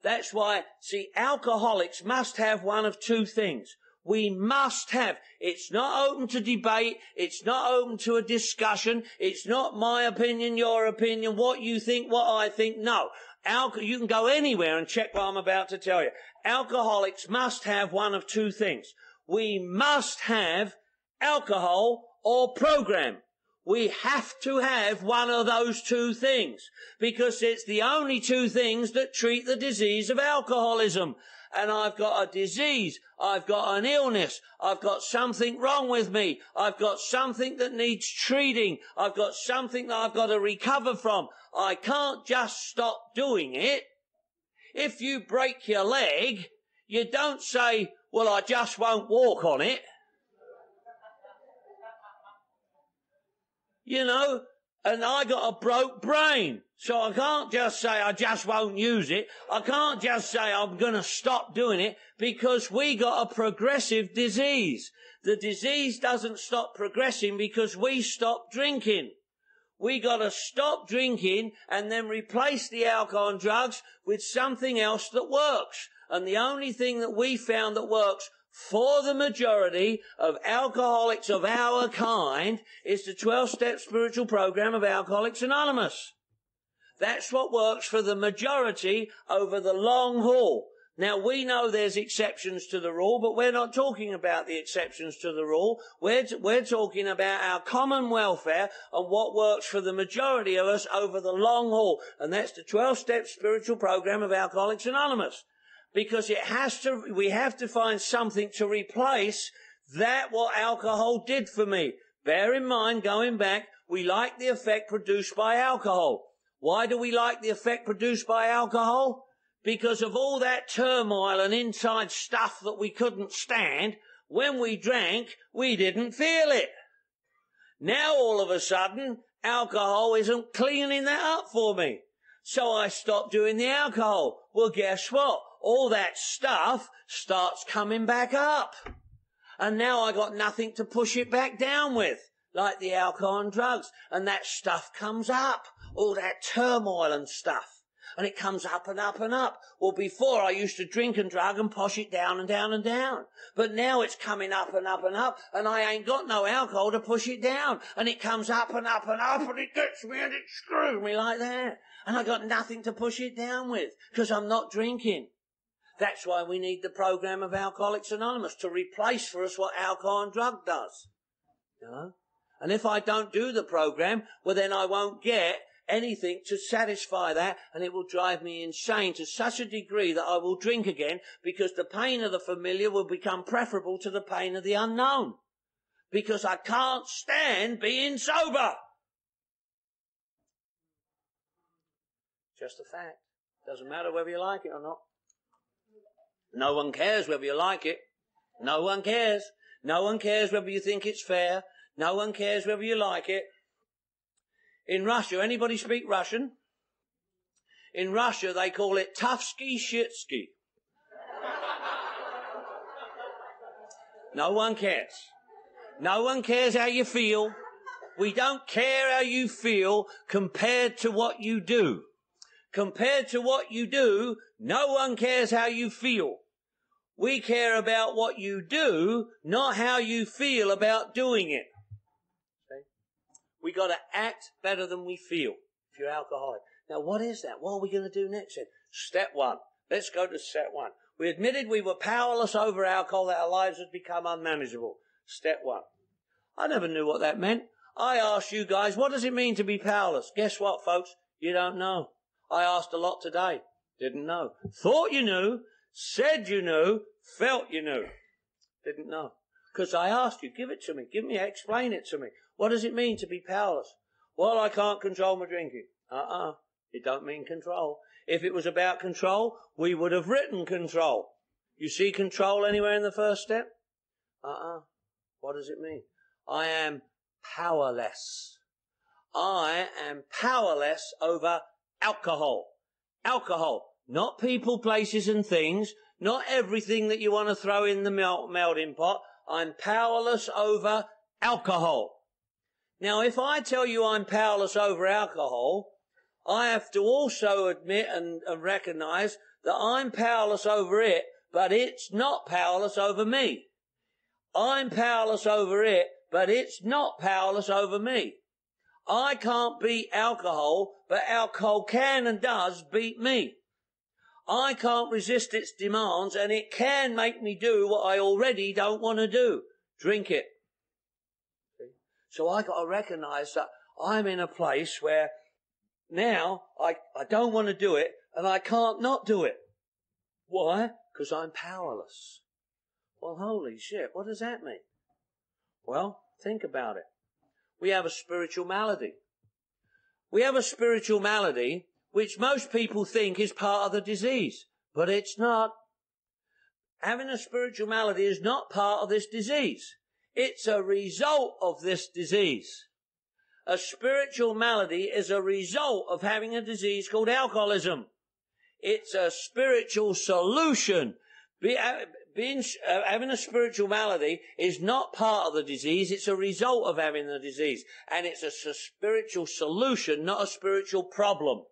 B: That's why, see, alcoholics must have one of two things. We must have. It's not open to debate. It's not open to a discussion. It's not my opinion, your opinion, what you think, what I think. No. Alco- you can go anywhere and check what I'm about to tell you. Alcoholics must have one of two things. We must have alcohol or program. We have to have one of those two things because it's the only two things that treat the disease of alcoholism. And I've got a disease. I've got an illness. I've got something wrong with me. I've got something that needs treating. I've got something that I've got to recover from. I can't just stop doing it. If you break your leg, you don't say, well, I just won't walk on it. You know, and I got a broke brain. So I can't just say I just won't use it. I can't just say I'm going to stop doing it because we got a progressive disease. The disease doesn't stop progressing because we stop drinking. We got to stop drinking and then replace the alcohol and drugs with something else that works. And the only thing that we found that works for the majority of alcoholics of our kind is the 12 step spiritual program of Alcoholics Anonymous. That's what works for the majority over the long haul. Now we know there's exceptions to the rule, but we're not talking about the exceptions to the rule. We're, t- we're talking about our common welfare and what works for the majority of us over the long haul. And that's the 12 step spiritual program of Alcoholics Anonymous because it has to, we have to find something to replace that what alcohol did for me. Bear in mind, going back, we like the effect produced by alcohol. Why do we like the effect produced by alcohol? Because of all that turmoil and inside stuff that we couldn't stand, when we drank, we didn't feel it. Now all of a sudden, alcohol isn't cleaning that up for me. So I stopped doing the alcohol. Well, guess what? All that stuff starts coming back up. And now I got nothing to push it back down with, like the alcohol and drugs. And that stuff comes up, all that turmoil and stuff. And it comes up and up and up. Well, before I used to drink and drug and push it down and down and down. But now it's coming up and up and up, and I ain't got no alcohol to push it down. And it comes up and up and up, and it gets me and it screws me like that. And I got nothing to push it down with, because I'm not drinking. That's why we need the program of Alcoholics Anonymous to replace for us what alcohol and drug does. You know? And if I don't do the program, well then I won't get anything to satisfy that and it will drive me insane to such a degree that I will drink again because the pain of the familiar will become preferable to the pain of the unknown. Because I can't stand being sober. Just a fact. Doesn't matter whether you like it or not. No one cares whether you like it. No one cares. No one cares whether you think it's fair. No one cares whether you like it. In Russia, anybody speak Russian? In Russia, they call it Tufsky Shitsky. No one cares. No one cares how you feel. We don't care how you feel compared to what you do. Compared to what you do, no one cares how you feel. We care about what you do, not how you feel about doing it. Okay? We got to act better than we feel if you're alcoholic. Now, what is that? What are we going to do next? Then? Step one. Let's go to step one. We admitted we were powerless over alcohol, that our lives had become unmanageable. Step one. I never knew what that meant. I asked you guys, what does it mean to be powerless? Guess what, folks? You don't know. I asked a lot today. Didn't know. Thought you knew, said you knew, felt you knew. Didn't know. Because I asked you, give it to me. Give me, explain it to me. What does it mean to be powerless? Well, I can't control my drinking. Uh-uh. It don't mean control. If it was about control, we would have written control. You see control anywhere in the first step? Uh-uh. What does it mean? I am powerless. I am powerless over alcohol. Alcohol. Not people, places and things. Not everything that you want to throw in the melt, melting pot. I'm powerless over alcohol. Now, if I tell you I'm powerless over alcohol, I have to also admit and, and recognize that I'm powerless over it, but it's not powerless over me. I'm powerless over it, but it's not powerless over me. I can't beat alcohol, but alcohol can and does beat me. I can't resist its demands and it can make me do what I already don't want to do. Drink it. So I got to recognize that I'm in a place where now I, I don't want to do it and I can't not do it. Why? Because I'm powerless. Well, holy shit, what does that mean? Well, think about it. We have a spiritual malady. We have a spiritual malady which most people think is part of the disease, but it's not. Having a spiritual malady is not part of this disease. It's a result of this disease. A spiritual malady is a result of having a disease called alcoholism. It's a spiritual solution. Be, uh, being, uh, having a spiritual malady is not part of the disease, it's a result of having the disease. And it's a, a spiritual solution, not a spiritual problem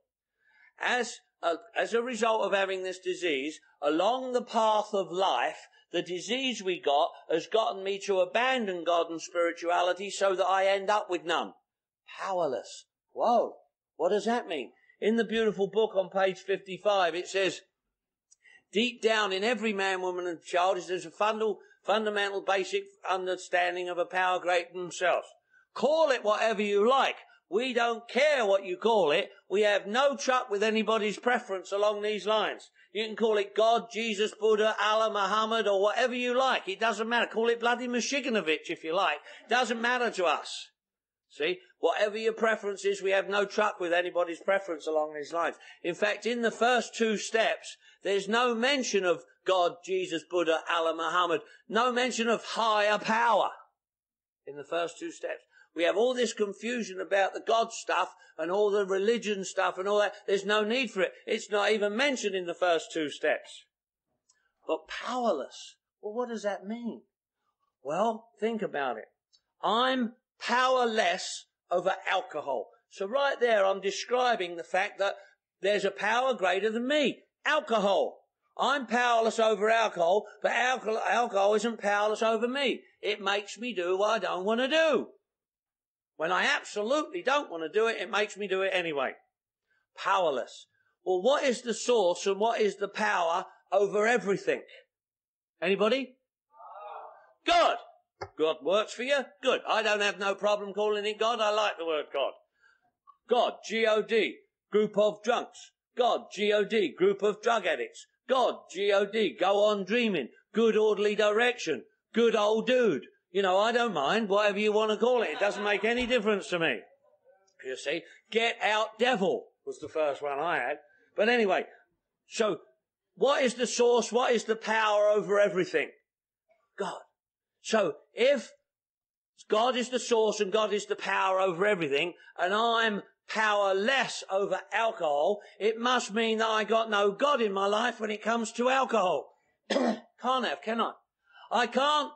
B: as a, as a result of having this disease, along the path of life, the disease we got has gotten me to abandon God and spirituality so that I end up with none. Powerless. Whoa. What does that mean? In the beautiful book on page 55, it says, deep down in every man, woman and child is there's a fundamental, fundamental basic understanding of a power greater than themselves. Call it whatever you like. We don't care what you call it. We have no truck with anybody's preference along these lines. You can call it God, Jesus, Buddha, Allah, Muhammad, or whatever you like. It doesn't matter. Call it bloody Mashiganovich if you like. It Doesn't matter to us. See, whatever your preference is, we have no truck with anybody's preference along these lines. In fact, in the first two steps, there's no mention of God, Jesus, Buddha, Allah, Muhammad. No mention of higher power in the first two steps. We have all this confusion about the God stuff and all the religion stuff and all that. There's no need for it. It's not even mentioned in the first two steps. But powerless. Well, what does that mean? Well, think about it. I'm powerless over alcohol. So right there, I'm describing the fact that there's a power greater than me. Alcohol. I'm powerless over alcohol, but alcohol, alcohol isn't powerless over me. It makes me do what I don't want to do. When I absolutely don't want to do it, it makes me do it anyway. Powerless. Well, what is the source and what is the power over everything? Anybody? God. God works for you? Good. I don't have no problem calling it God. I like the word God. God, G-O-D, group of drunks. God, G-O-D, group of drug addicts. God, G-O-D, go on dreaming. Good orderly direction. Good old dude. You know, I don't mind, whatever you want to call it. It doesn't make any difference to me. You see, get out devil was the first one I had. But anyway, so what is the source? What is the power over everything? God. So if God is the source and God is the power over everything, and I'm powerless over alcohol, it must mean that I got no God in my life when it comes to alcohol. can't have, can I? I can't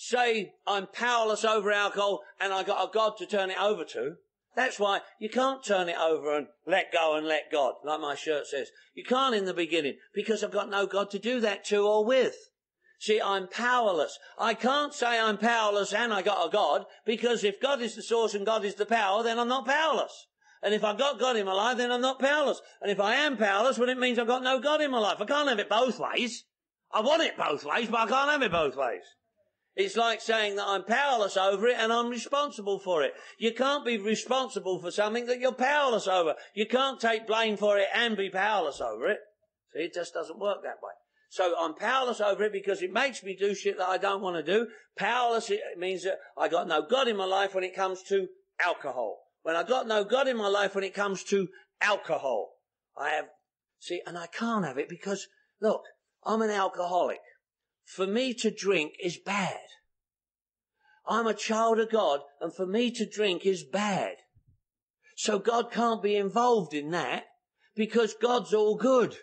B: say I'm powerless over alcohol and I got a God to turn it over to. That's why you can't turn it over and let go and let God, like my shirt says. You can't in the beginning because I've got no God to do that to or with. See, I'm powerless. I can't say I'm powerless and I got a God because if God is the source and God is the power, then I'm not powerless. And if I've got God in my life, then I'm not powerless. And if I am powerless, well, it means I've got no God in my life. I can't have it both ways. I want it both ways, but I can't have it both ways. It's like saying that I'm powerless over it and I'm responsible for it. You can't be responsible for something that you're powerless over. You can't take blame for it and be powerless over it. See, it just doesn't work that way. So I'm powerless over it because it makes me do shit that I don't want to do. Powerless means that I got no God in my life when it comes to alcohol. When I got no God in my life when it comes to alcohol. I have, see, and I can't have it because, look, I'm an alcoholic. For me to drink is bad. I'm a child of God and for me to drink is bad. So God can't be involved in that because God's all good.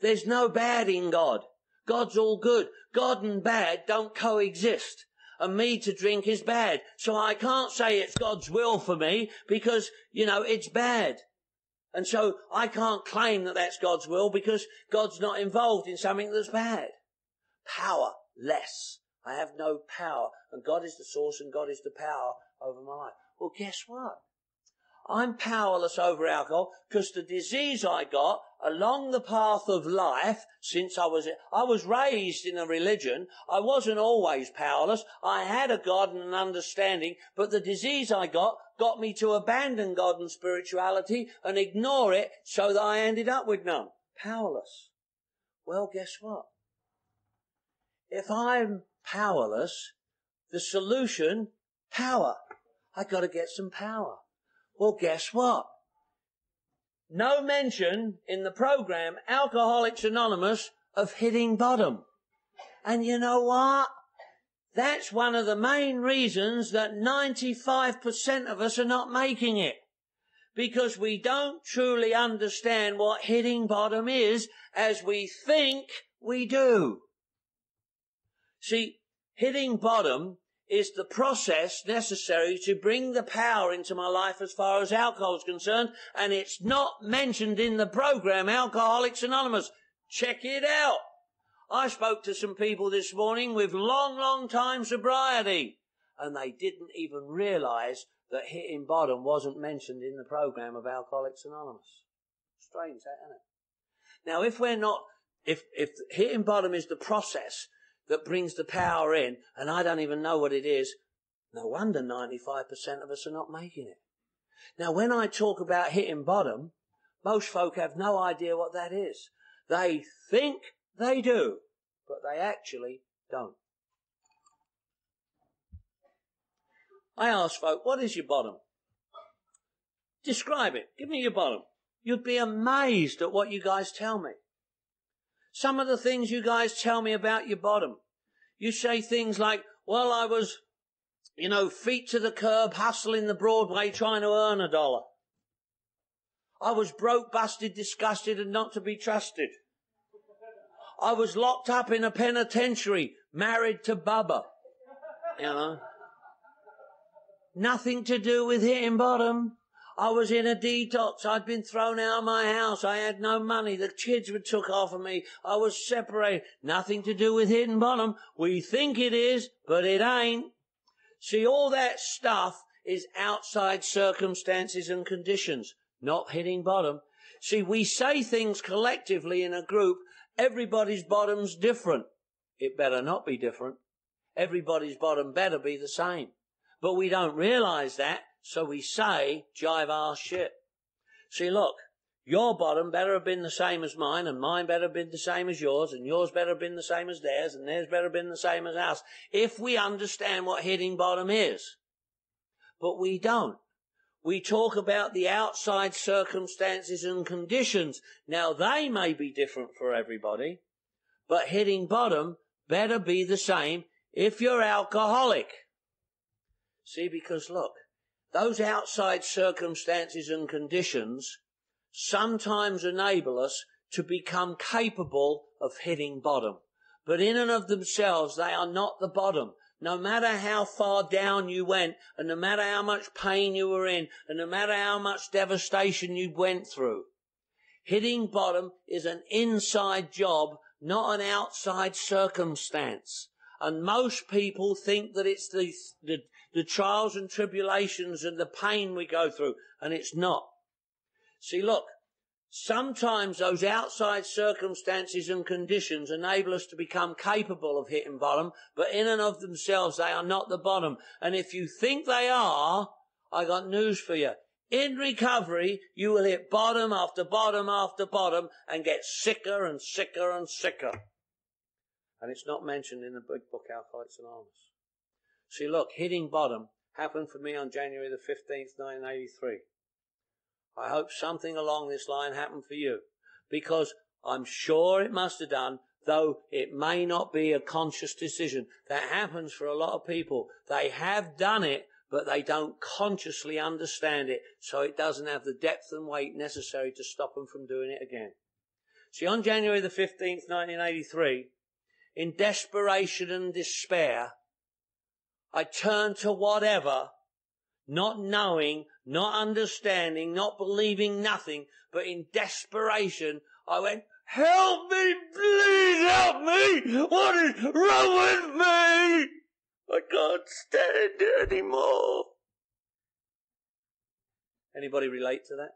B: There's no bad in God. God's all good. God and bad don't coexist. And me to drink is bad. So I can't say it's God's will for me because, you know, it's bad. And so I can't claim that that's God's will because God's not involved in something that's bad. Powerless. I have no power. And God is the source and God is the power over my life. Well, guess what? I'm powerless over alcohol because the disease I got along the path of life since I was, I was raised in a religion. I wasn't always powerless. I had a God and an understanding, but the disease I got got me to abandon God and spirituality and ignore it so that I ended up with none. Powerless. Well, guess what? If I'm powerless, the solution, power. I gotta get some power. Well, guess what? No mention in the program Alcoholics Anonymous of hitting bottom. And you know what? That's one of the main reasons that 95% of us are not making it. Because we don't truly understand what hitting bottom is as we think we do. See, hitting bottom is the process necessary to bring the power into my life as far as alcohol is concerned, and it's not mentioned in the program Alcoholics Anonymous. Check it out. I spoke to some people this morning with long, long time sobriety, and they didn't even realize that hitting bottom wasn't mentioned in the program of Alcoholics Anonymous. Strange, isn't it? Now, if we're not, if, if hitting bottom is the process that brings the power in, and I don't even know what it is, no wonder 95% of us are not making it. Now, when I talk about hitting bottom, most folk have no idea what that is. They think they do, but they actually don't. I ask folk, what is your bottom? Describe it. Give me your bottom. You'd be amazed at what you guys tell me. Some of the things you guys tell me about your bottom. You say things like, well, I was, you know, feet to the curb, hustling the Broadway, trying to earn a dollar. I was broke, busted, disgusted, and not to be trusted. I was locked up in a penitentiary, married to Bubba. You know. Nothing to do with hitting bottom. I was in a detox. I'd been thrown out of my house. I had no money. The kids were took off of me. I was separated. Nothing to do with hitting bottom. We think it is, but it ain't. See, all that stuff is outside circumstances and conditions, not hitting bottom. See, we say things collectively in a group. Everybody's bottom's different. It better not be different. Everybody's bottom better be the same. But we don't realize that so we say jive our shit. See, look, your bottom better have been the same as mine, and mine better have been the same as yours, and yours better have been the same as theirs, and theirs better have been the same as ours. If we understand what hitting bottom is. But we don't. We talk about the outside circumstances and conditions. Now they may be different for everybody, but hitting bottom better be the same if you're alcoholic. See, because look, those outside circumstances and conditions sometimes enable us to become capable of hitting bottom. But in and of themselves, they are not the bottom. No matter how far down you went, and no matter how much pain you were in, and no matter how much devastation you went through, hitting bottom is an inside job, not an outside circumstance. And most people think that it's the, the, the trials and tribulations and the pain we go through, and it's not. See, look, Sometimes those outside circumstances and conditions enable us to become capable of hitting bottom, but in and of themselves they are not the bottom. And if you think they are, I got news for you. In recovery, you will hit bottom after bottom after bottom and get sicker and sicker and sicker. And it's not mentioned in the big book Alcoholics Anonymous. See, look, hitting bottom happened for me on January the 15th, 1983. I hope something along this line happened for you because I'm sure it must have done, though it may not be a conscious decision. That happens for a lot of people. They have done it, but they don't consciously understand it, so it doesn't have the depth and weight necessary to stop them from doing it again. See, on January the 15th, 1983, in desperation and despair, I turned to whatever not knowing, not understanding, not believing nothing, but in desperation, I went, help me, please help me! What is wrong with me? I can't stand it anymore. Anybody relate to that?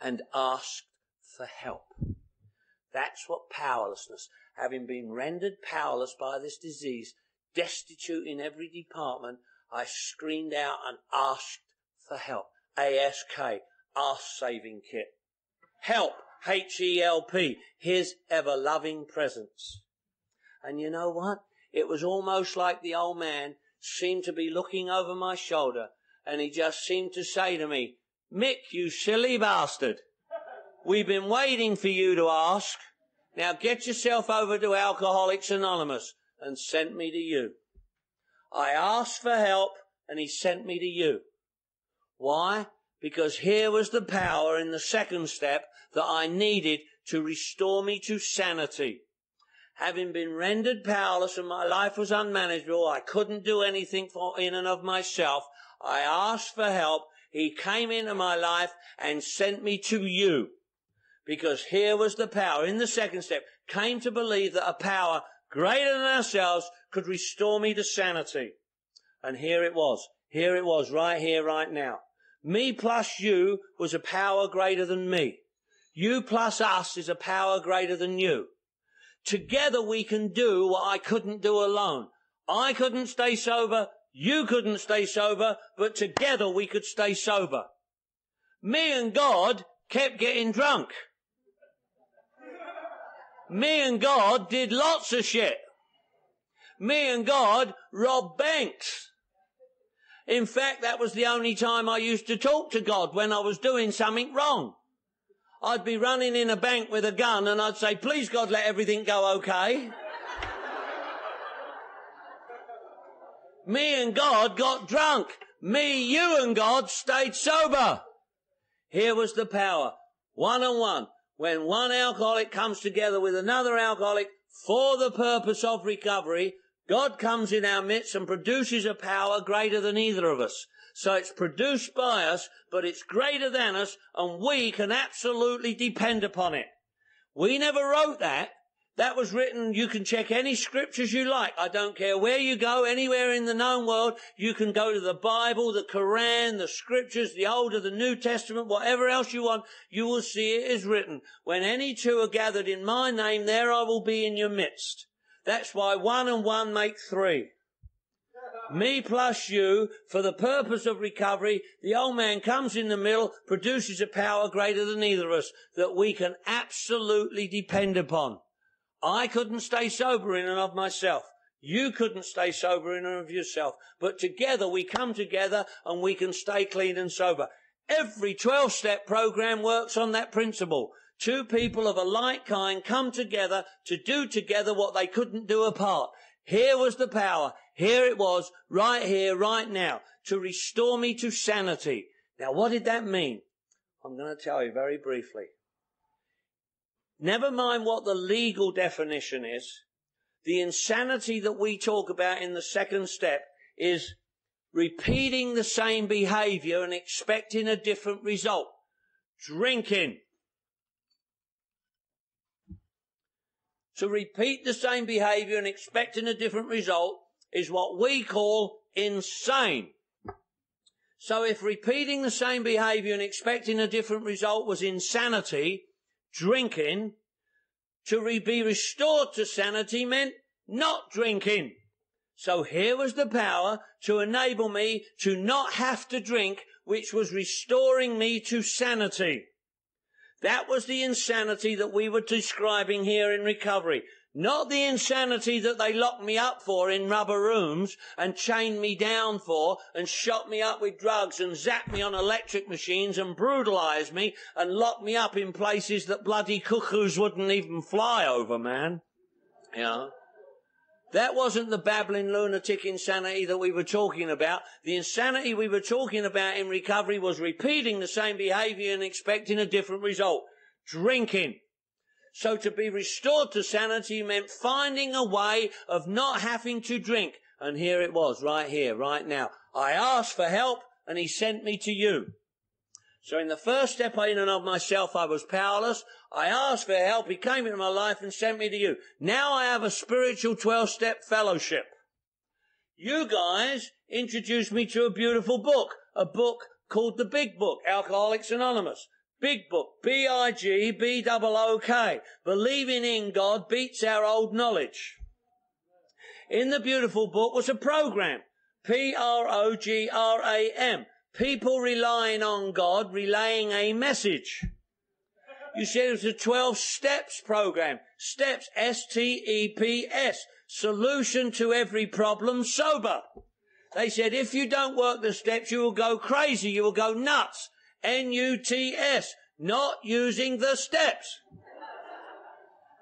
B: And asked for help. That's what powerlessness, having been rendered powerless by this disease, destitute in every department, I screamed out and asked for help. ASK, Ask Saving Kit. Help, H-E-L-P, His ever-loving presence. And you know what? It was almost like the old man seemed to be looking over my shoulder and he just seemed to say to me, Mick, you silly bastard. We've been waiting for you to ask. Now get yourself over to Alcoholics Anonymous and sent me to you. I asked for help and he sent me to you. Why? Because here was the power in the second step that I needed to restore me to sanity. Having been rendered powerless and my life was unmanageable, I couldn't do anything for in and of myself. I asked for help. He came into my life and sent me to you. Because here was the power in the second step, came to believe that a power greater than ourselves could restore me to sanity. And here it was. Here it was, right here, right now. Me plus you was a power greater than me. You plus us is a power greater than you. Together we can do what I couldn't do alone. I couldn't stay sober, you couldn't stay sober, but together we could stay sober. Me and God kept getting drunk. Me and God did lots of shit me and God robbed banks. In fact, that was the only time I used to talk to God when I was doing something wrong. I'd be running in a bank with a gun and I'd say, please God, let everything go okay. me and God got drunk. Me, you and God stayed sober. Here was the power. One on one. When one alcoholic comes together with another alcoholic for the purpose of recovery, God comes in our midst and produces a power greater than either of us. So it's produced by us, but it's greater than us, and we can absolutely depend upon it. We never wrote that. That was written, you can check any scriptures you like. I don't care where you go, anywhere in the known world. You can go to the Bible, the Quran, the scriptures, the Old or the New Testament, whatever else you want. You will see it is written. When any two are gathered in my name, there I will be in your midst. That's why one and one make three. Me plus you, for the purpose of recovery, the old man comes in the middle, produces a power greater than either of us that we can absolutely depend upon. I couldn't stay sober in and of myself. You couldn't stay sober in and of yourself. But together we come together and we can stay clean and sober. Every 12 step program works on that principle. Two people of a like kind come together to do together what they couldn't do apart. Here was the power. Here it was, right here, right now, to restore me to sanity. Now, what did that mean? I'm going to tell you very briefly. Never mind what the legal definition is. The insanity that we talk about in the second step is repeating the same behavior and expecting a different result. Drinking, to repeat the same behavior and expecting a different result is what we call insane. So if repeating the same behavior and expecting a different result was insanity, drinking, to re- be restored to sanity meant not drinking. So here was the power to enable me to not have to drink, which was restoring me to sanity. That was the insanity that we were describing here in recovery. Not the insanity that they locked me up for in rubber rooms and chained me down for and shot me up with drugs and zapped me on electric machines and brutalized me and locked me up in places that bloody cuckoos wouldn't even fly over, man. Yeah. That wasn't the babbling lunatic insanity that we were talking about. The insanity we were talking about in recovery was repeating the same behavior and expecting a different result. Drinking. So to be restored to sanity meant finding a way of not having to drink. And here it was, right here, right now. I asked for help and he sent me to you. So in the first step in and of myself, I was powerless. I asked for help. He came into my life and sent me to you. Now I have a spiritual 12 step fellowship. You guys introduced me to a beautiful book, a book called The Big Book, Alcoholics Anonymous. Big book, B-I-G-B-O-O-K. Believing in God beats our old knowledge. In the beautiful book was a program, P-R-O-G-R-A-M. People relying on God, relaying a message. You said it was a 12 steps program. Steps, S-T-E-P-S. Solution to every problem sober. They said if you don't work the steps, you will go crazy. You will go nuts. N-U-T-S. Not using the steps.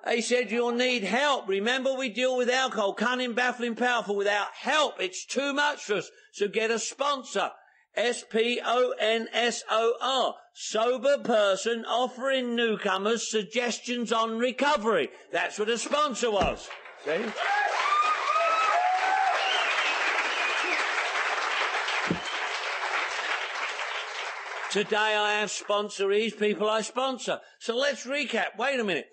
B: They said you'll need help. Remember we deal with alcohol, cunning, baffling, powerful. Without help, it's too much for us. So get a sponsor. S-P-O-N-S-O-R. Sober person offering newcomers suggestions on recovery. That's what a sponsor was. See? Today I have sponsorees, people I sponsor. So let's recap. Wait a minute.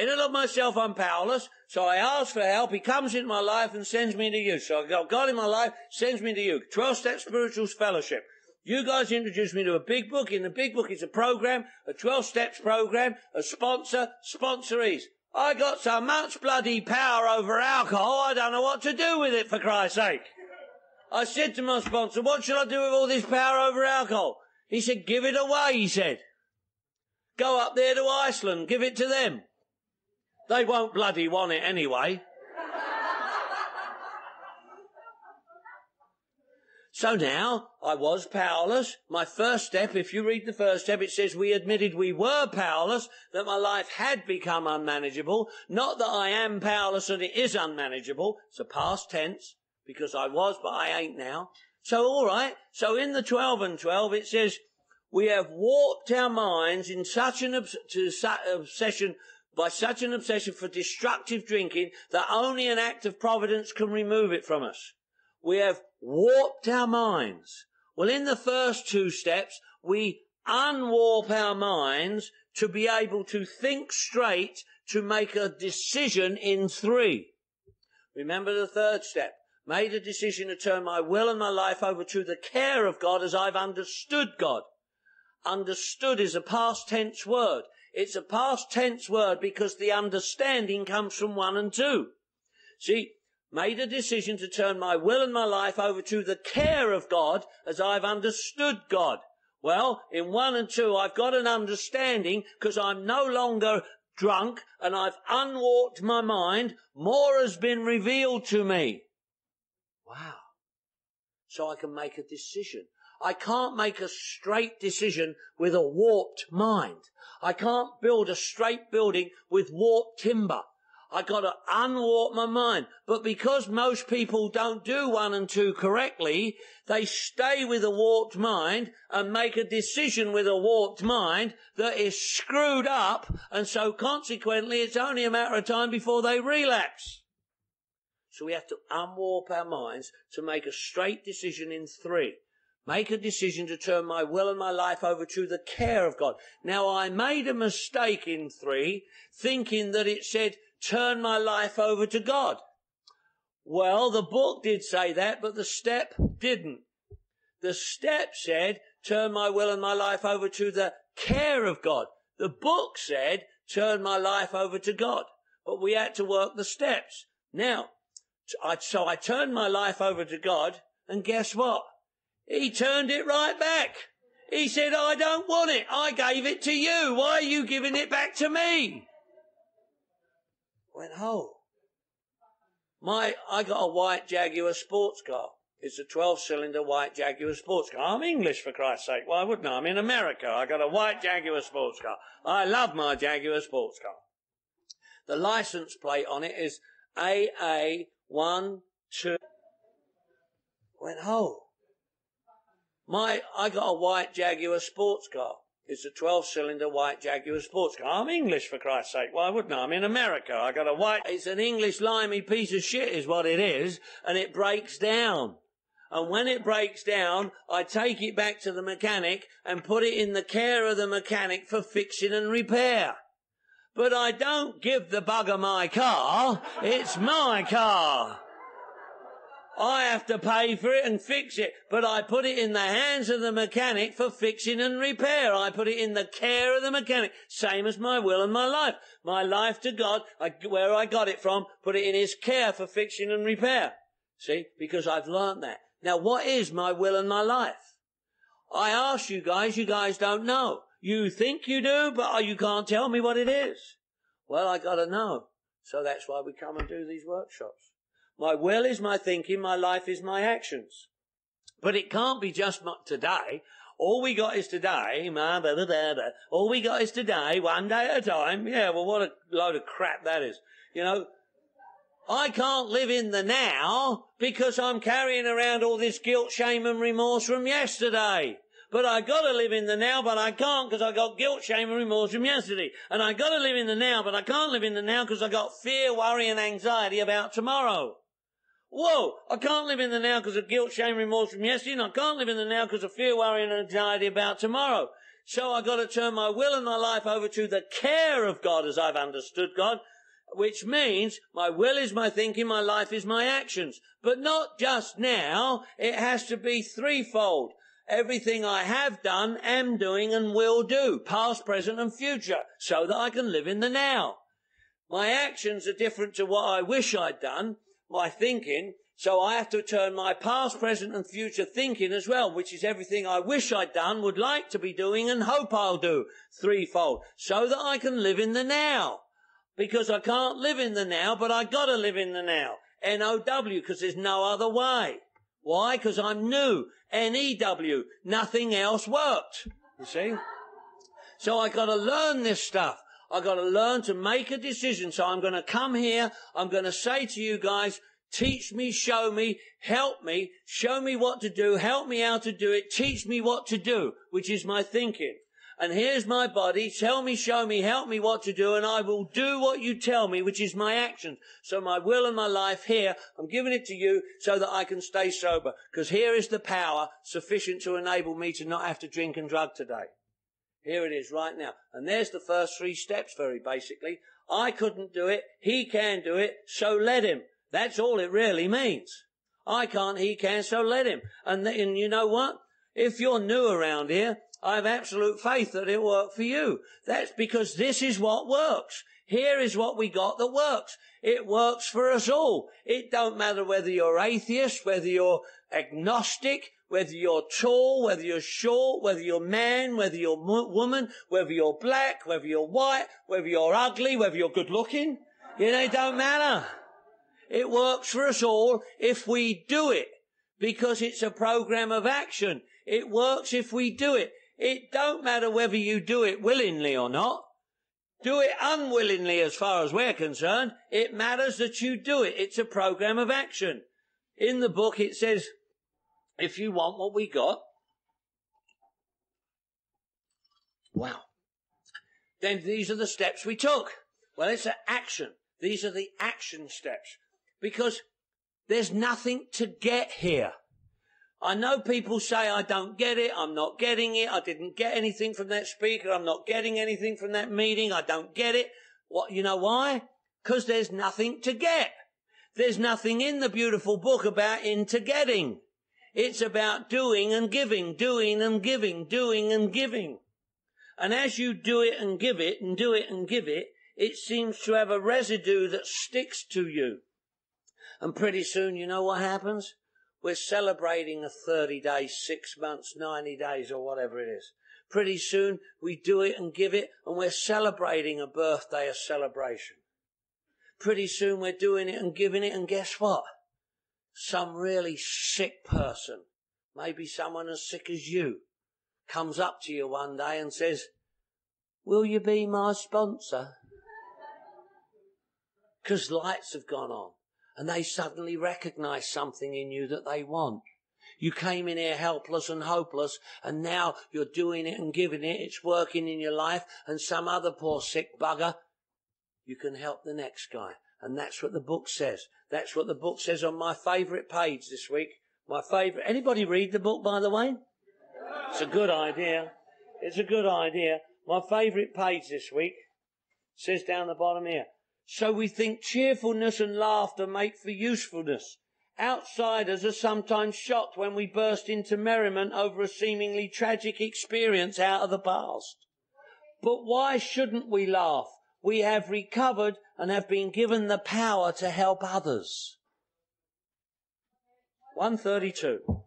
B: In and of myself, I'm powerless. So I ask for help. He comes into my life and sends me to you. So I got God in my life, sends me to you. 12 Step Spirituals Fellowship. You guys introduced me to a big book. In the big book, it's a program, a 12 steps program, a sponsor, sponsorees. I got so much bloody power over alcohol, I don't know what to do with it, for Christ's sake. I said to my sponsor, what should I do with all this power over alcohol? He said, give it away, he said. Go up there to Iceland, give it to them. They won't bloody want it anyway. So now I was powerless. My first step, if you read the first step, it says we admitted we were powerless, that my life had become unmanageable. Not that I am powerless and it is unmanageable. It's a past tense because I was, but I ain't now. So all right. So in the 12 and 12, it says we have warped our minds in such an obs- su- obsession by such an obsession for destructive drinking that only an act of providence can remove it from us. We have warped our minds. Well, in the first two steps, we unwarp our minds to be able to think straight to make a decision in three. Remember the third step. Made a decision to turn my will and my life over to the care of God as I've understood God. Understood is a past tense word. It's a past tense word because the understanding comes from one and two. See, made a decision to turn my will and my life over to the care of God as I've understood God. Well, in one and two, I've got an understanding because I'm no longer drunk and I've unwarped my mind. More has been revealed to me. Wow. So I can make a decision. I can't make a straight decision with a warped mind. I can't build a straight building with warped timber. I gotta unwarp my mind. But because most people don't do one and two correctly, they stay with a warped mind and make a decision with a warped mind that is screwed up. And so consequently, it's only a matter of time before they relapse. So we have to unwarp our minds to make a straight decision in three. Make a decision to turn my will and my life over to the care of God. Now I made a mistake in three, thinking that it said, turn my life over to God. Well, the book did say that, but the step didn't. The step said, turn my will and my life over to the care of God. The book said, turn my life over to God. But we had to work the steps. Now, so I turned my life over to God, and guess what? He turned it right back. He said, I don't want it. I gave it to you. Why are you giving it back to me? went, oh. My, I got a white Jaguar sports car. It's a 12 cylinder white Jaguar sports car. I'm English for Christ's sake. Why wouldn't I? I'm in America. I got a white Jaguar sports car. I love my Jaguar sports car. The license plate on it is AA12. Went, oh. My, I got a white Jaguar sports car. It's a 12 cylinder white Jaguar sports car. I'm English for Christ's sake. Why wouldn't I? I'm in America. I got a white, it's an English limey piece of shit is what it is. And it breaks down. And when it breaks down, I take it back to the mechanic and put it in the care of the mechanic for fixing and repair. But I don't give the bugger my car. It's my car. I have to pay for it and fix it, but I put it in the hands of the mechanic for fixing and repair. I put it in the care of the mechanic, same as my will and my life. My life to God, I, where I got it from, put it in His care for fixing and repair. See, because I've learnt that. Now, what is my will and my life? I ask you guys, you guys don't know. You think you do, but you can't tell me what it is. Well, I gotta know. So that's why we come and do these workshops. My will is my thinking, my life is my actions. But it can't be just today. All we got is today. All we got is today, one day at a time. Yeah, well, what a load of crap that is. You know, I can't live in the now because I'm carrying around all this guilt, shame and remorse from yesterday. But I gotta live in the now, but I can't because I got guilt, shame and remorse from yesterday. And I gotta live in the now, but I can't live in the now because I got fear, worry and anxiety about tomorrow. Whoa, I can't live in the now because of guilt, shame, remorse from yesterday, and I can't live in the now because of fear, worry, and anxiety about tomorrow. So I got to turn my will and my life over to the care of God as I've understood God, which means my will is my thinking, my life is my actions. But not just now, it has to be threefold. Everything I have done, am doing, and will do, past, present, and future, so that I can live in the now. My actions are different to what I wish I'd done, my thinking. So I have to turn my past, present and future thinking as well, which is everything I wish I'd done, would like to be doing and hope I'll do threefold so that I can live in the now. Because I can't live in the now, but I gotta live in the now. N-O-W, because there's no other way. Why? Because I'm new. N-E-W. Nothing else worked. You see? So I gotta learn this stuff. I've got to learn to make a decision. So I'm to come here. I'm to say to you guys, teach me, show me, help me, show me what to do, help me how to do it, teach me what to do, which is my thinking. And here's my body. Tell me, show me, help me what to do, and I will do what you tell me, which is my actions. So my will and my life here, I'm giving it to you so that I can stay sober. Because here is the power sufficient to enable me to not have to drink and drug today. Here it is right now. And there's the first three steps very basically. I couldn't do it. He can do it. So let him. That's all it really means. I can't. He can. So let him. And, th- and you know what? If you're new around here, I have absolute faith that it'll work for you. That's because this is what works. Here is what we got that works. It works for us all. It don't matter whether you're atheist, whether you're agnostic, whether you're tall, whether you're short, whether you're man, whether you're woman, whether you're black, whether you're white, whether you're ugly, whether you're good looking. You know, it don't matter. It works for us all if we do it because it's a program of action. It works if we do it. It don't matter whether you do it willingly or not. Do it unwillingly as far as we're concerned. It matters that you do it. It's a program of action. In the book it says, if you want what we got, wow, then these are the steps we took. Well, it's an action. These are the action steps because there's nothing to get here. I know people say I don't get it, I'm not getting it, I didn't get anything from that speaker, I'm not getting anything from that meeting, I don't get it. What, you know why? Because there's nothing to get. There's nothing in the beautiful book about into getting. It's about doing and giving, doing and giving, doing and giving. And as you do it and give it and do it and give it, it seems to have a residue that sticks to you. And pretty soon, you know what happens? We're celebrating a 30 days, six months, 90 days, or whatever it is. Pretty soon, we do it and give it, and we're celebrating a birthday, a celebration. Pretty soon, we're doing it and giving it, and guess what? Some really sick person, maybe someone as sick as you, comes up to you one day and says, Will you be my sponsor? Because lights have gone on and they suddenly recognize something in you that they want. You came in here helpless and hopeless, and now you're doing it and giving it. It's working in your life, and some other poor sick bugger, you can help the next guy. And that's what the book says. That's what the book says on my favourite page this week. My favourite. Anybody read the book, by the way? It's a good idea. It's a good idea. My favourite page this week says down the bottom here. So we think cheerfulness and laughter make for usefulness. Outsiders are sometimes shocked when we burst into merriment over a seemingly tragic experience out of the past. But why shouldn't we laugh? We have recovered and have been given the power to help others. 132.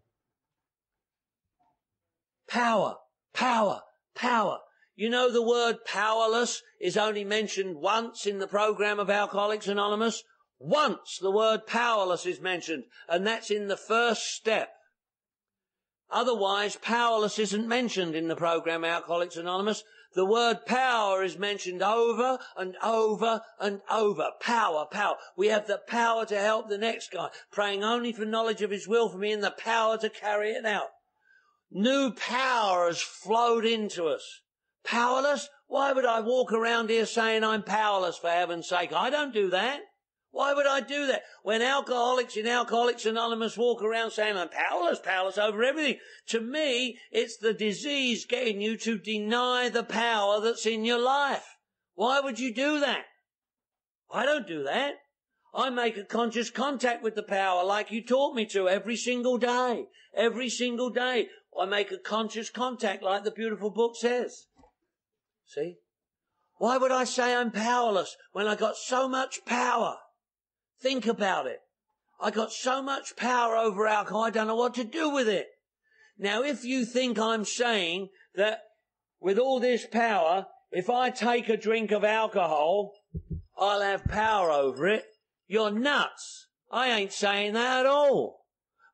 B: Power, power, power. You know the word powerless is only mentioned once in the program of Alcoholics Anonymous. Once the word powerless is mentioned, and that's in the first step. Otherwise, powerless isn't mentioned in the program Alcoholics Anonymous. The word power is mentioned over and over and over. Power, power. We have the power to help the next guy, praying only for knowledge of his will for me and the power to carry it out. New power has flowed into us. Powerless? Why would I walk around here saying I'm powerless for heaven's sake? I don't do that. Why would I do that? When alcoholics in Alcoholics Anonymous walk around saying I'm powerless, powerless over everything. To me, it's the disease getting you to deny the power that's in your life. Why would you do that? I don't do that. I make a conscious contact with the power like you taught me to every single day. Every single day. I make a conscious contact like the beautiful book says. See? Why would I say I'm powerless when I got so much power? Think about it. I got so much power over alcohol, I don't know what to do with it. Now, if you think I'm saying that with all this power, if I take a drink of alcohol, I'll have power over it, you're nuts. I ain't saying that at all.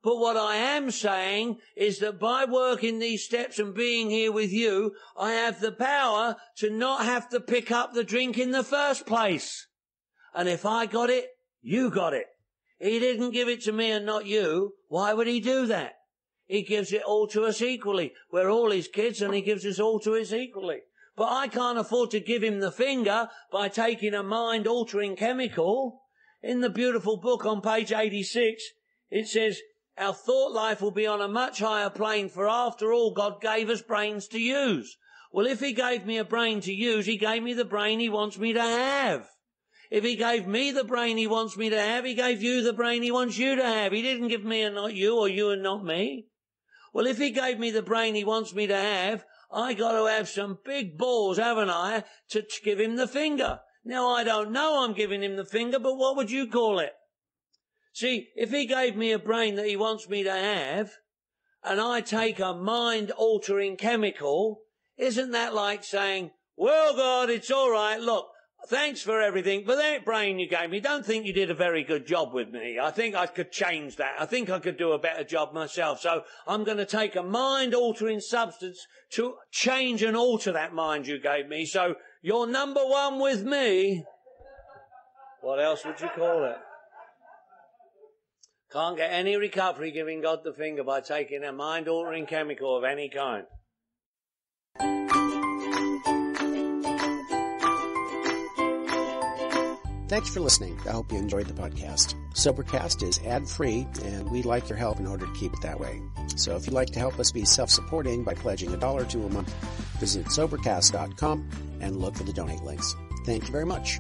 B: But what I am saying is that by working these steps and being here with you, I have the power to not have to pick up the drink in the first place. And if I got it, you got it. He didn't give it to me and not you. Why would he do that? He gives it all to us equally. We're all his kids and he gives us all to us equally. But I can't afford to give him the finger by taking a mind altering chemical. In the beautiful book on page 86, it says, our thought life will be on a much higher plane, for after all, God gave us brains to use. Well, if He gave me a brain to use, He gave me the brain He wants me to have. If He gave me the brain He wants me to have, He gave you the brain He wants you to have. He didn't give me and not you, or you and not me. Well, if He gave me the brain He wants me to have, I got to have some big balls, haven't I, to give Him the finger. Now, I don't know I'm giving Him the finger, but what would you call it? See, if he gave me a brain that he wants me to have, and I take a mind altering chemical, isn't that like saying, well, God, it's all right. Look, thanks for everything, but that brain you gave me, don't think you did a very good job with me. I think I could change that. I think I could do a better job myself. So I'm going to take a mind altering substance to change and alter that mind you gave me. So you're number one with me. What else would you call it? Can't get any recovery giving God the finger by taking a mind altering chemical of any kind.
A: Thanks for listening. I hope you enjoyed the podcast. Sobercast is ad free, and we'd like your help in order to keep it that way. So if you'd like to help us be self supporting by pledging a dollar to a month, visit Sobercast.com and look for the donate links. Thank you very much.